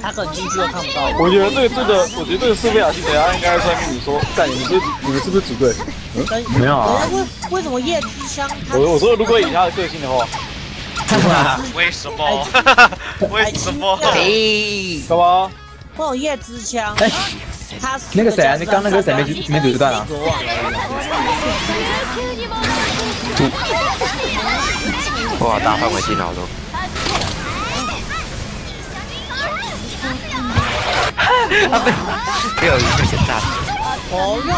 他可能进去都看不到我。我觉得这个这个，我觉得这个是菲亚西等下应该在跟你说，干，你是你们是不是组队？没有啊。为为什么叶之香？我我说如果以他的个性的话。为什么？为什么？干嘛？我有叶之枪。哎，他那个谁啊？你刚那个谁没没组断啊？哇，大范围进好多。啊被被有一个给炸死。哦哟，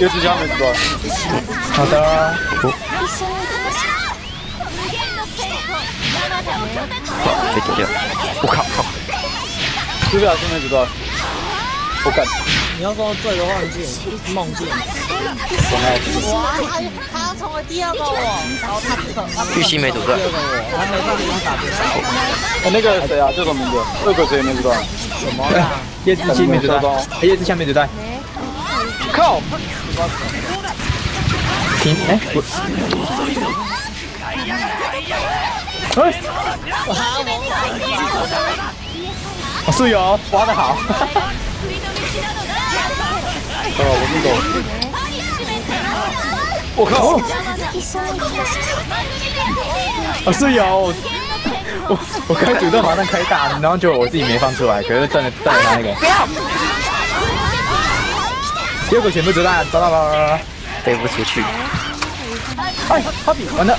又之枪没组断。好的。被击掉！我靠靠！斯菲亚西没组断。我干！你要说醉的幻境、梦境，哇，他他要成为第二个我，然后他玉溪没组断，他没打别人。哎，那个谁啊？叫什么名字？二哥谁没组断？什么？叶之心没组断，叶之香没组断。靠！停！哎，我。哎！我室友挖的好。哦，我不懂。我靠！我室友，我我开主动好像开大，然后就我自己没放出来，可是站了站着那个。不要！第二个全部子弹，走到了，飞不出去。哎，哈比，完了，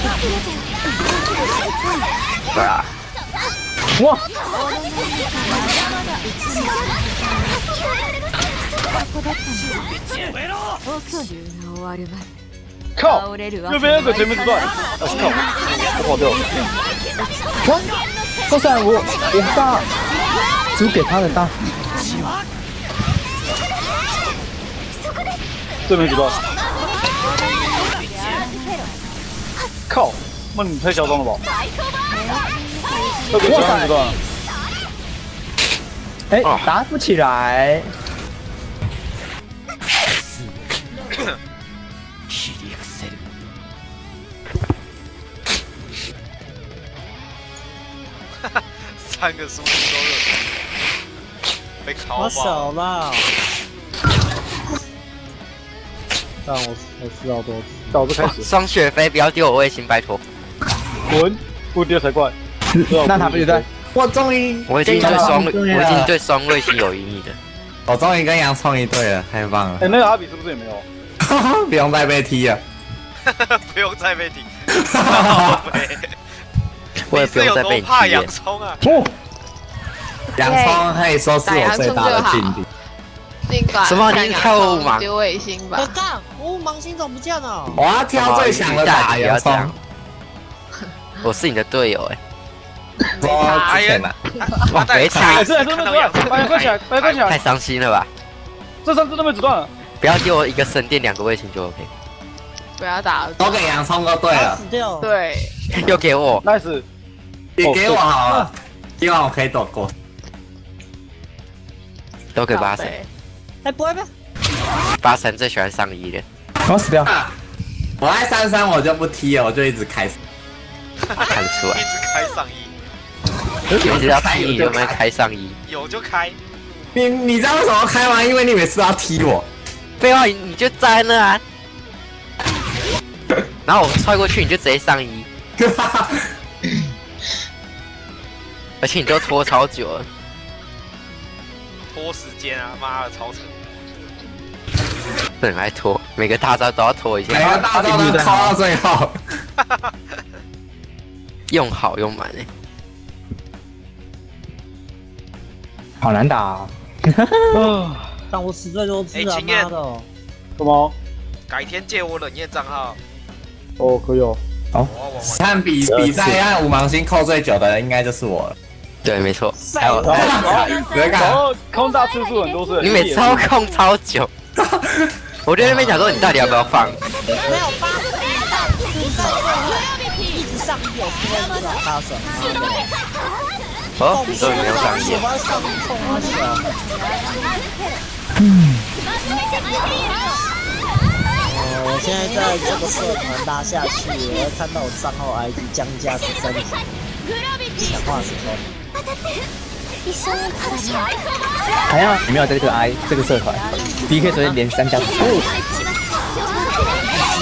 意到右边那只停啊，停下面子弹。情感画面都看没有了。啊！哇！靠！右边那个前面是断，啊靠！我跑掉了。哇！后山我我大，输给他的大。对面几段？靠！那你太嚣张了吧？特别？哎，打不起来。三个输出都有，被烤我爆。手了。但我我知道多次，导致开始。双雪飞不要丢我卫星，拜托。滚！不丢才怪。那他不就在？我终于，我已经对双，我已经对双卫星有阴影了。我终于跟洋葱一队了，太棒了！哎，那个阿比是不是也没有？不用再被踢了。不用再被踢。我也不用再被你怕洋踢了。葱啊！洋葱可以说是我最大的劲敌。尽管什么你看跳舞嘛丢卫星吧我。干，我盲星怎么不见了？我要挑最强的打洋葱。我是你的队友哎，说之前的，哇，没差哎，，这这这这，快快起来，快快起来！太伤心了吧？这三次都被子断了。不要给我一个神殿，两个卫星就 OK。不要打了。都给洋葱就对了死，掉。对，又给我，nice，也给我好了，希望我可以躲过。都给八神，哎，不会吧？八神最喜欢上一的，我死掉。我爱三三，我就不踢了，我就一直开。看得出来一。直开上衣，一直要踢你，有没有开上一？有就开。你你知道为什么开吗？因为你每次都要踢我。废话，你你就站在那啊。然后我踹过去，你就直接上一，而且你都拖超久了。拖时间啊，妈的，超扯！很爱拖，每个大招都要拖一下。每个大招都拖到最后。用好用满哎。好难打啊！但我死最多次啊！妈的！什么？改天借我冷艳账号。哦，可以哦。好，看比比赛按五芒星扣最久的人，应该就是我了。对，没错。还有，然后然后空大次数很多次。你每次都控超久。我就在那边想说，你到底要不要放？没有八十一直上一有天是吧？八神。哦，你终于没有上一我要上一冲啊小。呃，我现在在这个社团拉下去，我会看到我账号 ID 降价十三级。想话的时候，还好你没有在这个 I 这个社团，BK 昨天连三加五。是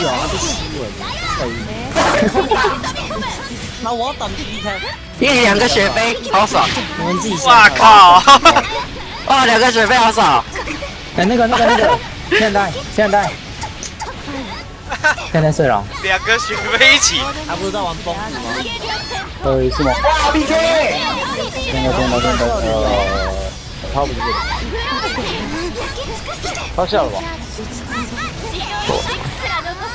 哦，那是。那我要等一，两个雪飞，好爽！你们自己想。哇靠！哇，两个雪飞好爽！哎，那个那个那个，现代现代现代社长，两个雪飞一起，还不是在玩崩子吗？呃，是吗？哇 PK！真的真的真的，呃，他不是这个，他下了吧？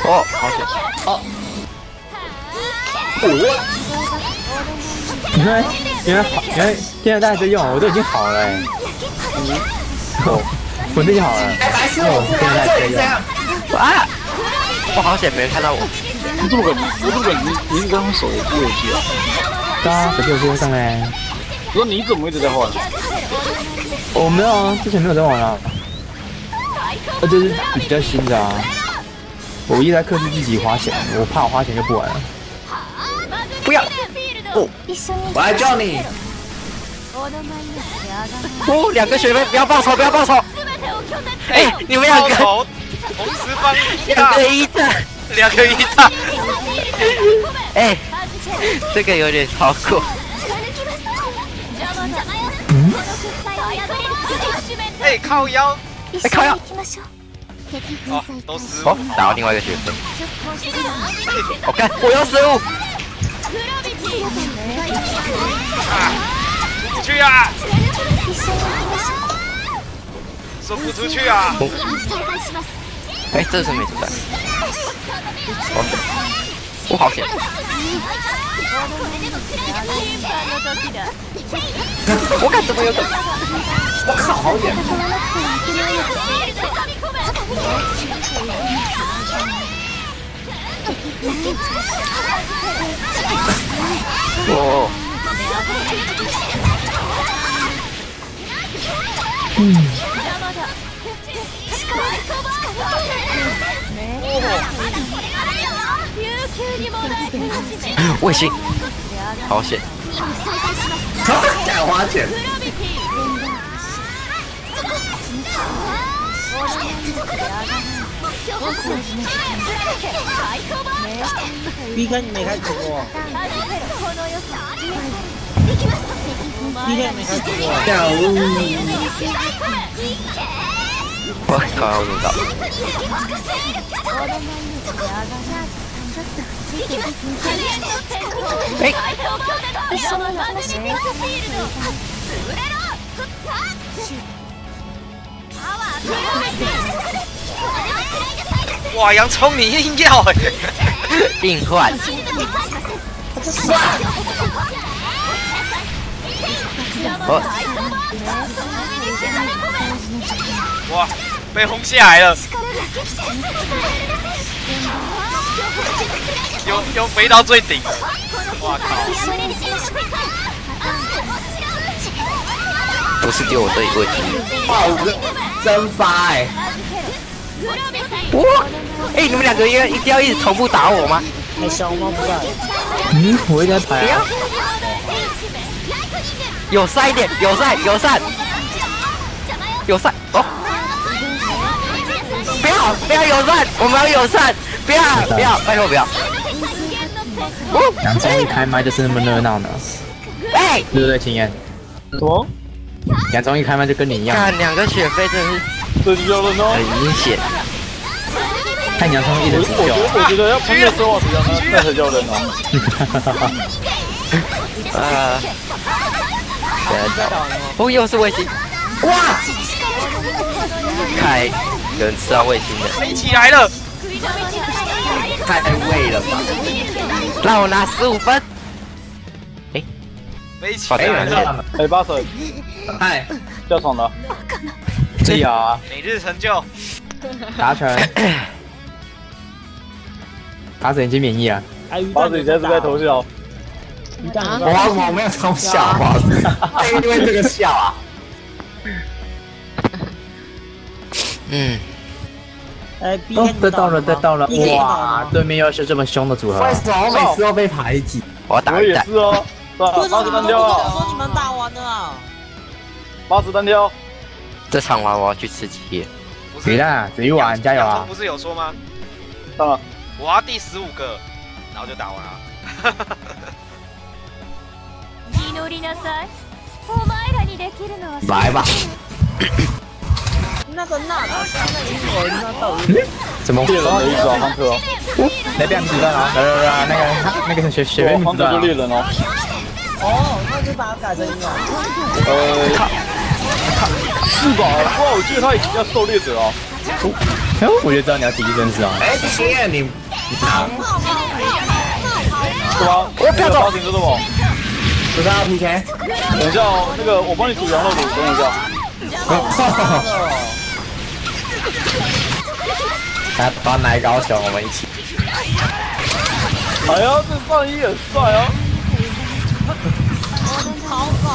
哦，好险！哦，你看，原来好，原来现在大家在用，我都已经好了哎。哦，我这就好了。现在在用。这里这样。啊！我好险没看到我。你这么个，你这么个，你你是刚刚手机游戏啊？对啊，手机游戏会上来。我说你怎么一直在换？我没有啊，之前没有在玩啊。呃，这是比较新的啊。我一直在克制自己花钱，我怕我花钱就不玩了。不要！哦我来叫你。哦，两个雪飞，不要报仇，不要报仇！哎，你们两个，同时放一两个一战，两个一战，哎，这个有点超过。哎靠腰，哎，靠腰！哦，都失哦，，打到另外一个雪飞。我看我又失误。不去啊！送不出去啊！哎，这是没子弹。我好险！我看怎么有个？我靠，好远！哦。嗯。卫星，好险！敢花钱。B 哥你没开直播？B 哥没开直播？我靠，我操！哇，洋葱你硬要哎！硬换。哦。哇，被轰下来了！又又飞到最顶！哇靠！不是丢我这一位，爆蒸发哎！哇！哎，你们两个要一定要一直同步打我吗？还小猫不在。嗯，我在排啊。友善一点，有善，有善，有善哦！不要，不要有善，我们要有善，不要，不要，拜托不要。洋葱一开麦就是那么热闹呢，哎，对不对，青烟？什么？洋葱一开麦就跟你一样。看两个雪飞真是真叫人哦，很明显。看洋葱一直我觉得我觉得要喷的说话比较那才叫人哦。啊！哦，又是卫星！哇！开，有人吃到卫星的，飞起来了！太喂了吧！让我拿十五分。哎，飞起来了！哎，八神，嗨，叫爽了。这有啊！每日成就，达成。达成已经免疫啊。八神现在是在偷笑。哇，我没有偷笑啊！因为这个笑啊。嗯。哎，得到了，得到了！哇，对面又是这么凶的组合。为什么每次都被排挤？我打我也是哦。八子单挑啊！说你们打完了。八子单挑。这场完我要去吃鸡业。别啦，子玉玩，加油啊！不是有说吗？啊。我要第十五个，然后就打完了。来吧。那个娜塔莎那英文那到底怎么？猎人的意思啊，方克？来变子弹啊！来来来，那个那个雪雪人方克就猎人哦。哦，那就把它改成英文。呃，是吧？哇，我记得他以前叫狩猎者哦。我就知道你要第一分是啊。哎，星爷你拿。是吗？我不要走，停住不？不是要 PK？等一下哦，那个我帮你煮羊肉卤，等一下。来，端来高雄，我们一起。哎呀，这上衣很帅哦。好好。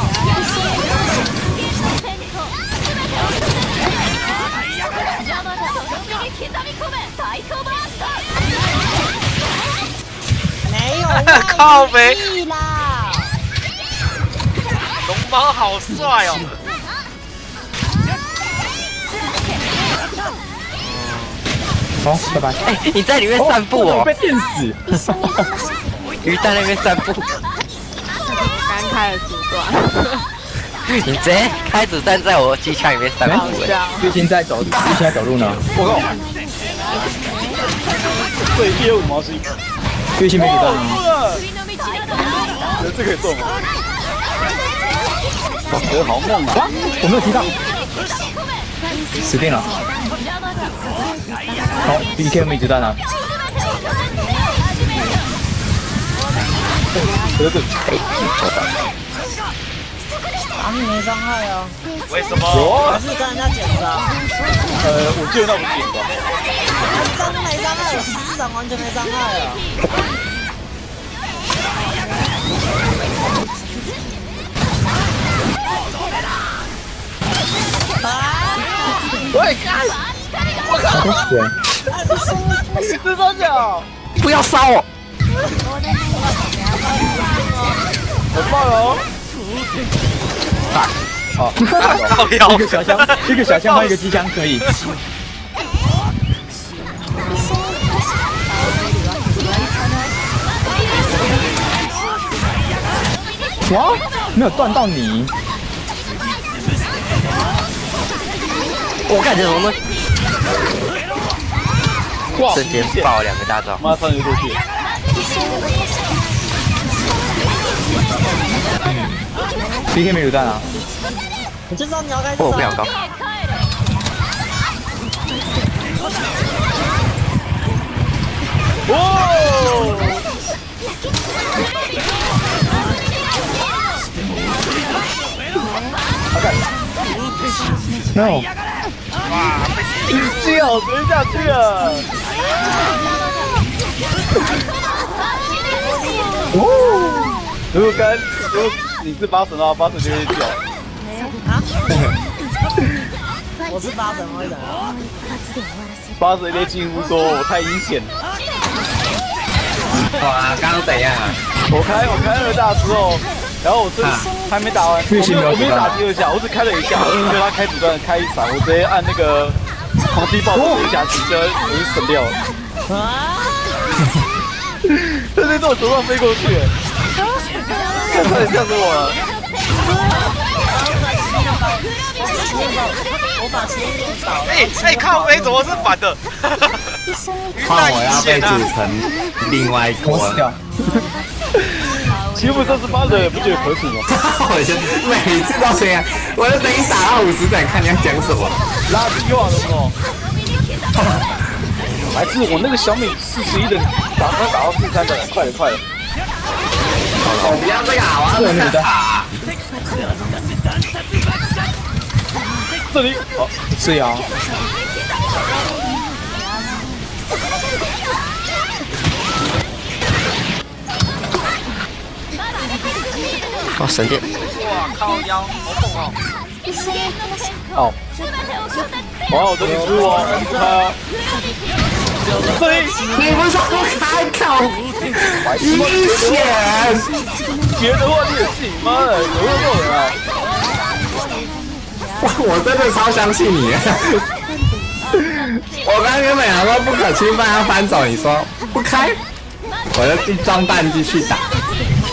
没有 靠呗。龙猫好帅哦！好，拜拜。哎，你在里面散步哦？被电死。鱼在那边散步。刚开了阻断。你直接开子弹在我机枪里面散步。玉鑫在走，玉鑫在走路呢。我靠！对，第二五毛是。玉鑫没子弹吗？这可以做吗？得好梦啊！我没有提到，死定了。好，BK 没子弹啊！得得，打你没伤害啊？为什么？还是跟人家减伤？呃，我记得那不紧吧？伤没伤害，我十场完全没伤害啊！喂，干！我靠！四双脚，不要烧我！很棒哦！好，一个小枪，一个小枪换一个机枪可以。哇，没有断到你！我感觉我们哇，瞬间爆两个大招，马上就过去。BK 没有弹啊！我就知道你要开始。哦，不想高。哦！好看。No，哇，被幸好蹲下去了。哦，如果刚如果你是八神的话，八神就会叫。我是八神会的。八神在惊呼说：“我太阴险了。”哇，刚刚怎样啊？我开我开二大之后，然后我是还没打完，我没有我没有打第二下，我只开了一下，因为他开子弹开一闪，我直接按那个狂击爆头一下，直接我就死掉了。啊！他在从我头上飞过去，差点吓死我了。我把前面倒了。哎哎靠！哎，怎么是反的？换我要被组成另外一国。欺负这是八人，不觉得可耻吗？我就每次都这样，我就等你打到五十再看你要讲什么。垃圾话了哦！还是我那个小米四十一的，打算打到第三个，快了快了！我不要这个，我要这个塔。这里哦，是呀。哦，神剑！哇靠腰，好猛哦！哦，哇，我这里你不是说不开口？阴险！别的话你也信？妈的，有没有这种人啊？哇，我真的超相信你。我刚原本想说不可侵犯要翻走，你说不开，我就去装蛋继续打。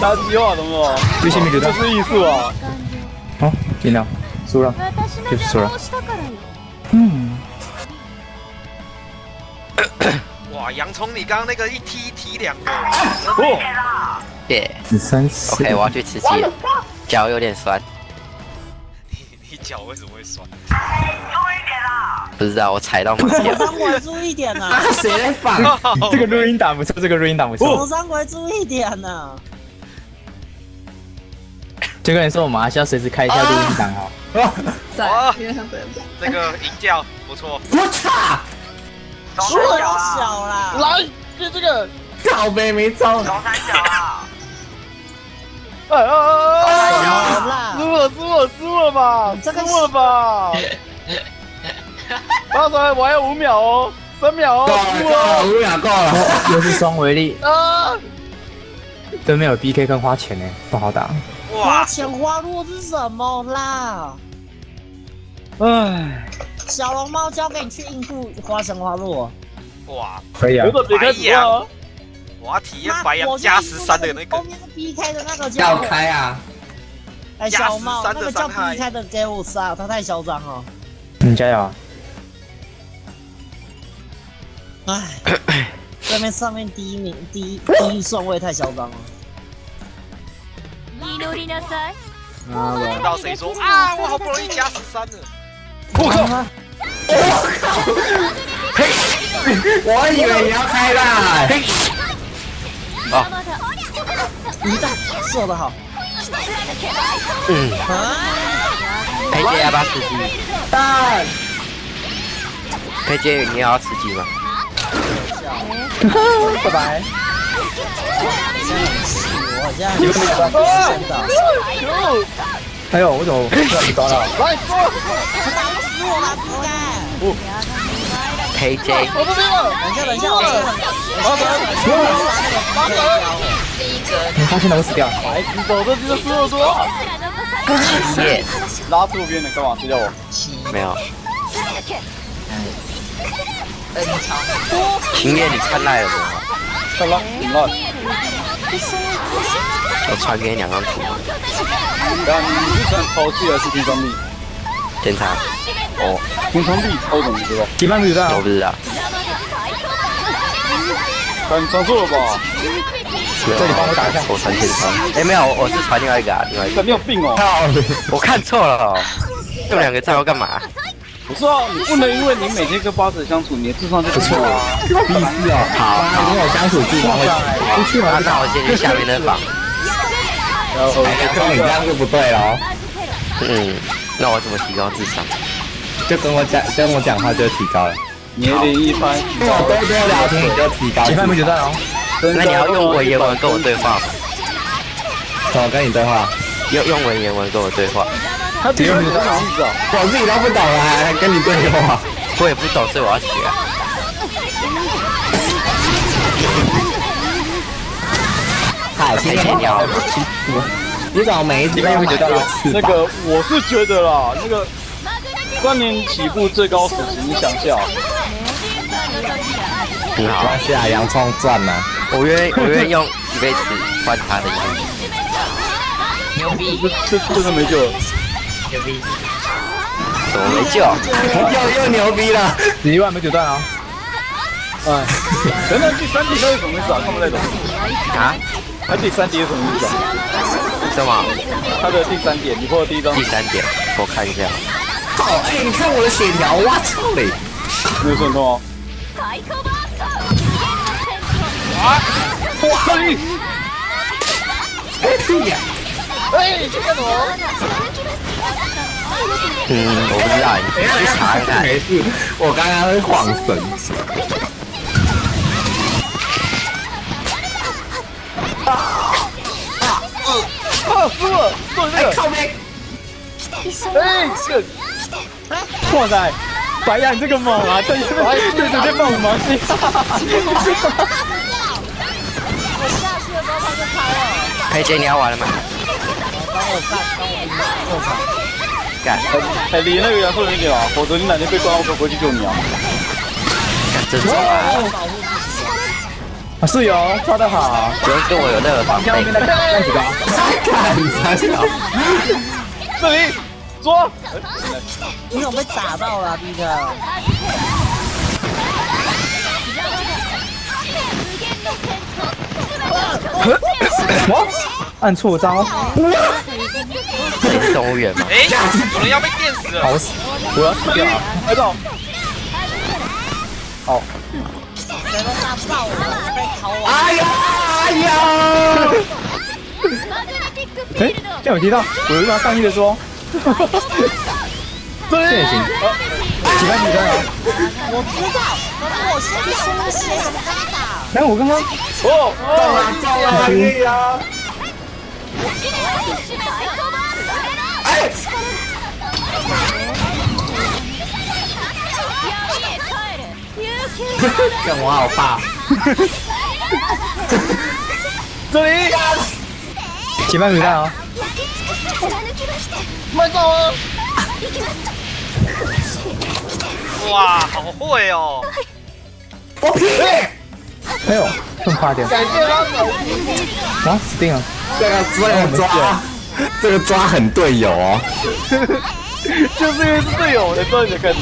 垃圾话，懂不懂？最新没觉得这是艺术啊！好，赢了，输了，就是输了。嗯。哇，洋葱，你刚刚那个一踢一踢两个，哦，耶，十三四。OK，我要去吃鸡了，脚有点酸。你你脚为什么会酸？不知道，我踩到马脚。伤鬼注意点呐！谁在放？这个录音档不错，这个录音档不错。受伤鬼注意点呐！就跟你说，我们还是要随时开一下录音档哦。哇，这个音调不错。我操！输了小啦！来，接这个，靠背没中。高三小啊！哎哎哎！小啦！输了，输了，输了吧！这个输了吧！大帅，我还有五秒哦，三秒哦，够了，输够了，了五秒够了。又是双维力，啊！对面有 BK 跟花钱呢，不好打。花哇，钱花落是什么啦？唉，小龙猫交给你去应付花钱花落。哇，可以啊有。种别开始啊！我要体验白羊加十三的那个后。面是 BK 的那个要叫开啊！哎，小猫加13那个叫的伤害 PK 的给我杀，他太嚣张了。你加油啊！唉，这边上面第一名第一第一顺位太嚣张了。听到谁说啊，我好不容易加十三了。我靠！我靠！我以为你要开啦。嘿。啊！一蛋做的好。嗯。裴姐要不要吃鸡？蛋。裴姐，你要吃鸡吗？拜拜。哎呦，我怎么被抓到？来，打不死我了，不敢。裴姐。我不命了。等一下，等一下，我你发现了，我死掉。白痴走的这个狮子座。耶。拉错边的干嘛？谁叫我？没有。嗯，操！秦月，你看赖了吗？看了，怎么了？我传给你两张图。然后你是传抛弃还是平装币？检查。哦，平装币抽怎么知道？几万没有到？我不知道。传传错了吧？这里帮我打一下。我传检查。哎，没有，我是传另外一个啊，另外一个。你有病哦！我看错了，这两个账要干嘛？不是啊，你不能因为你每天跟八子相处，你的智商就不错啊。必须啊！好，跟我相处智商会不去吗？那我先去下面的房。然后你这样就不对了。嗯，那我怎么提高智商？就跟我讲，跟我讲话就提高了。年龄一般，跟我多多聊天你就提高。几分没决断哦。那你要用文言文跟我对话。怎么跟你对话？用用文言文跟我对话。他只有你的意思哦，我自己都不懂了，还跟你队友啊，我也不懂，所以我要学。好，今天聊，你怎么每一集都会觉得那个，我是觉得啦，那个三年起步最高时期，你想笑。你好，是啊，洋葱赚了，我愿我愿意用一辈子换他的衣牛逼，这这真的没救了。牛逼！怎么没救？又又牛逼了！十一万没九段啊！哎，等等，第三题那是什么意思啊？看不太懂。啊？他第三题是什么意思啊？什么？他的第三点，你破第一张。第三点，我看一下。好，哎，你看我的血条，我操嘞！没有算痛哦。啊！哇！哎呀！哎，这个我。嗯，我不知道，你去查一下。没事，我刚刚晃神。啊啊啊！啊，输了，做这个。靠边！哎，这，哇塞，白羊这个猛啊，这这直接猛吗？我下去的时候他就开了。裴姐，你要玩了吗？帮我干，帮我过场。干，哎，离那个杨树远一点啊，否则你哪天被关，我可不会去救你啊。干，真爽啊！啊，室友抓得好，不用跟我有任何防备。干几个？干三小。这里抓。你怎么？被打到了，第一个？我按错招。这是动物园吗？哎，有人要被电死了！好死！我要死掉！了。快走。好。谁都打不到我，被烤完。哎呀哎呀！哎，这样有听到？我有要上亿的说。这也行。几番几番啊？我知道，我先先先打？来，我刚刚。哦，中了中了，可以啊。我好怕！这里，前面有人啊！慢走啊！哇，好会哦！我屁！哎呦，更快点！感谢拉手。啊，死定了！这个这个抓，这个抓很队友哦。就是因为是队友，才抓你的跟。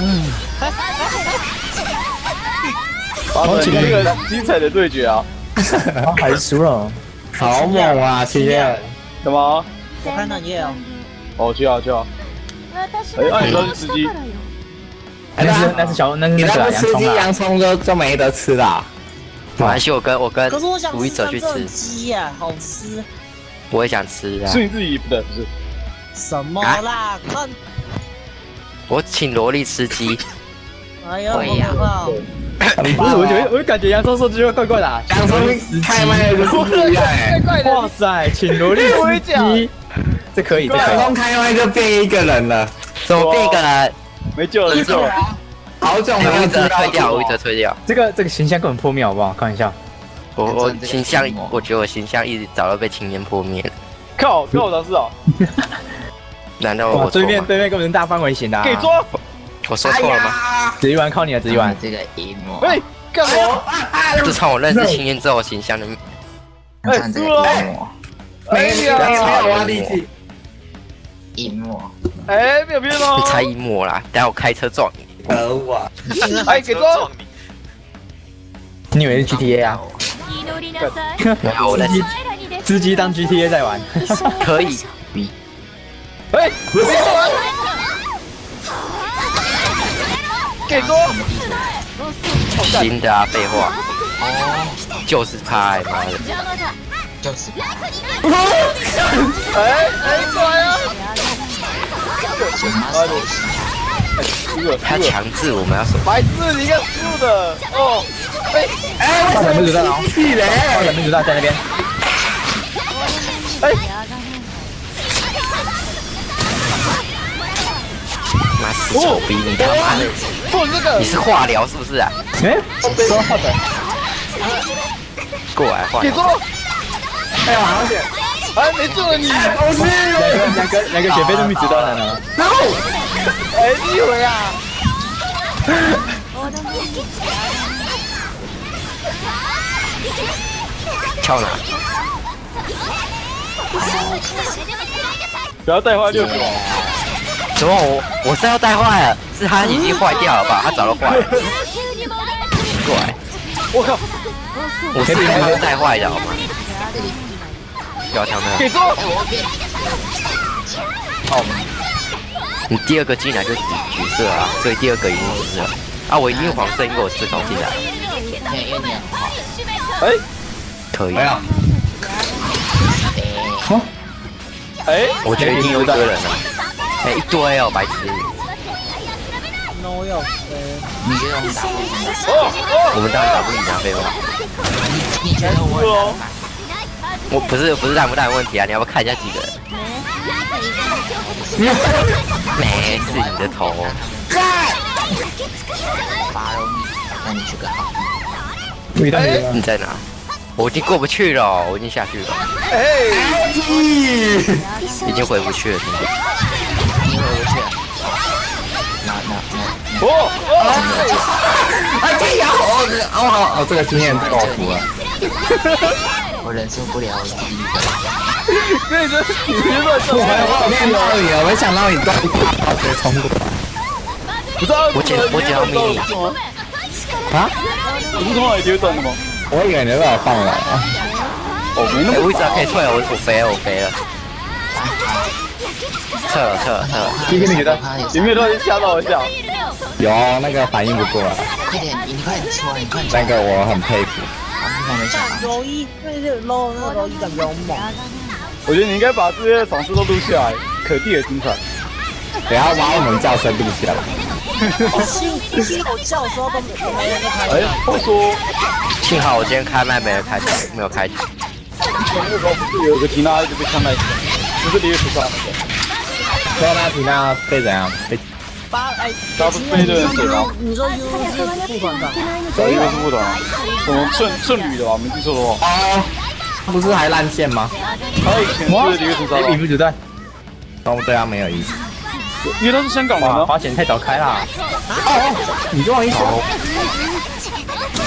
嗯。发生那个精彩的对决啊！还是输了，好猛啊！谢谢什么？我看到你也有。哦，就要就要。哎，那你说是吃鸡？哎，那是那是小那是那个吃鸡洋葱就就没得吃了。没关系，我跟我跟吴一哲去吃鸡呀，好吃。我也想吃啊。是你自己不对不是？什么啦？看。我请萝莉吃鸡。哎呀，好不是，我觉得我就感觉洋葱说这句话怪怪的。洋葱开麦的不一样哎。哇塞，请萝莉吃鸡，这可以。两公开麦就变一个人了，怎么变一个人？没救了，没救了。好久没有退掉，我一直退掉。这个这个形象根本破灭，好不好？开玩笑。我我形象，我觉得我形象一直早就被青年破灭了。靠，跟我同事哦。难道我对面对面根本是大范围型的？给抓！我说错了吗？子怡丸靠你了，子怡丸。这个一幕。哎，干我！自从我认识青年之后，形象就哎输了。没有没有挖地基。一幕。哎，没有变吗？你才一幕啦！等下我开车撞你。可恶啊！哎，给撞！你以为是 GTA 啊？没有，我在吃鸡当 GTA 在玩。可以。哎，别过给多。新的啊，废话。就是他，妈的。哎哎，过来啊！他强制我们要守。白痴，你个输的哦。哎哎，大妹子在哪？屁嘞！大妹子在在那边。哎。妈死丑逼！你他妈的，你是化疗是不是啊？哎，说话的，过来化疗。哎呀，好险！哎，没中了你！不是，两个两个血杯都没知道他呢。No！哎，你以为啊？跳了？不要带坏六个。什么？我我是要带坏了，是他已经坏掉了吧？他早就坏了。过来！我靠！我是没有带坏的好吗？不要抢没有。给住！好。你第二个进来就是橘色啊，所以第二个一定是了。啊，我一定黄色，因为我自动进来。哎，可以。好。哎，我觉得一定有一堆人了。哎，一堆哦，白痴！No 要飞，你觉得我们打不赢我们当然打不赢啊，废话。你觉得我？我不是不是打不打的问题啊，你要不要看一下几个人？没事你的头。那你去干嘛？你在哪？我已经过不去了，我已经下去了。哎，已经回不去了，兄弟。哦哦！啊，这呀，哦哦哦，这个经验够足了。我忍受不了第一个。对对，你别乱说。我我练到你了，没想到你这么直接冲过来。不知道我捡我捡到迷你。啊？你不从哪里丢断的吗？我以为你把我放了。哦，没那么。位置可以退了，我我飞了，我飞了。撤了撤了撤了！今天你觉得有没有突然吓到我一下？有那个反应不过来。快点，你快点出来，你快点。那个我很佩服。我没想到。罗伊，那个罗那个罗伊感觉好猛。我觉得你应该把这些场次都录下来，可地也精彩。等下把我们叫声录起来。幸幸好叫时候都没人开。哎，我说，幸好我今天开麦没人开台，没有开台。那个时候不是有个提拉一直被枪麦死，不是李月石上那个。说那提娜被怎样？被八哎，他不是被人水吗？你说 U 是副团长？对，一个是副团，我们顺顺旅的吧？没记错的话。啊，不是还烂线吗？他以前是李月石上。比不子弹。哦，对啊，没有意思。因为他是香港人啊。花钱太早开啦。哦，你这么一说。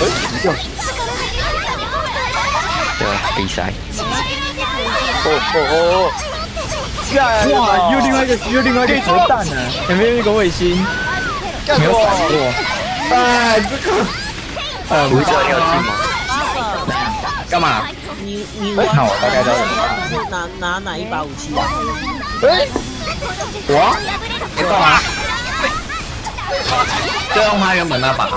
哎，你这样。对，比赛。哦哦哦！哇，又另外一个，又另外一个核弹呢？有没有一个卫星？没有打过。哎，这个 呃，吴哲你有进吗？干嘛？你你那我大概知道你是拿拿哪一把武器啊？哎，我？你干嘛？就用他原本那把。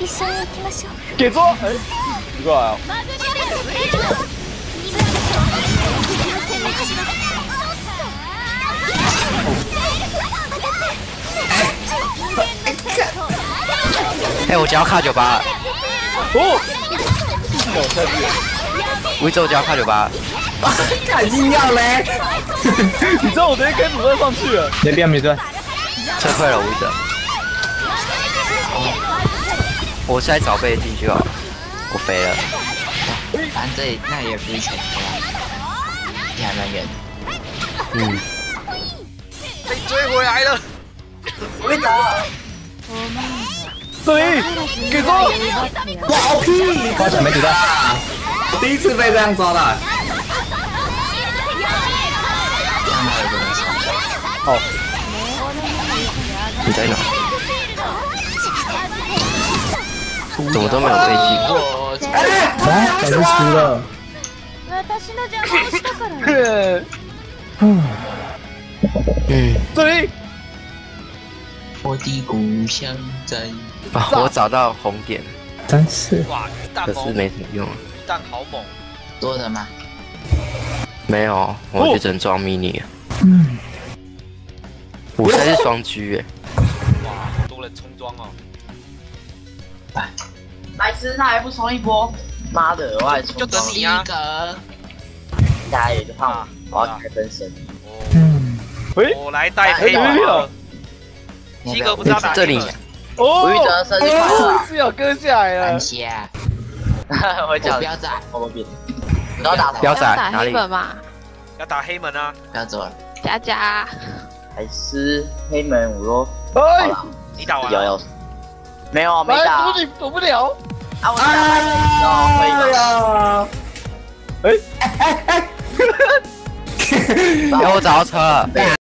一緒に行きましょう给说，哎，奇怪啊， 哎，我只要卡九八，哦，哦，下去，我只要卡九八，肯定要嘞！你知道我直接开主段上去？了，那边没对，撤退了，吴哲。我是在找背进去哦，我飞了。反正这那也不是全部啦，你还蛮远。嗯，被追回来了。我跟你讲，对，给说，好屁！没子弹，第一次被这样抓到。好，你在哪？怎么都没有飞机？啊，感觉输了。私の邪魔をしたから嗯，嗯，对，我的故乡在。啊，我找到红点，真是。哇，鱼蛋可是猛，没什么用。鱼蛋好猛。多的吗？没有，我就只能装 mini 了。嗯。我才是双狙哎，哇，好多人冲装哦。白痴，他还不冲一波？ 妈的，我还冲就等你啊！加油就胖，我要开分身。嗯。喂，我来带哎黑马。呀，西哥不知道打这里哦，吴玉哲生日快乐！是要割下来了感，谢啊。我讲不要再，我们变，你要打不要打在哪里？黑本嘛，要打黑门啊！不要走了。佳佳，还是黑门，我说哎，你打完有了？有，没有没来，打躲你躲不了，啊，我打白哦，可以呀！哎，哎，我找到车了。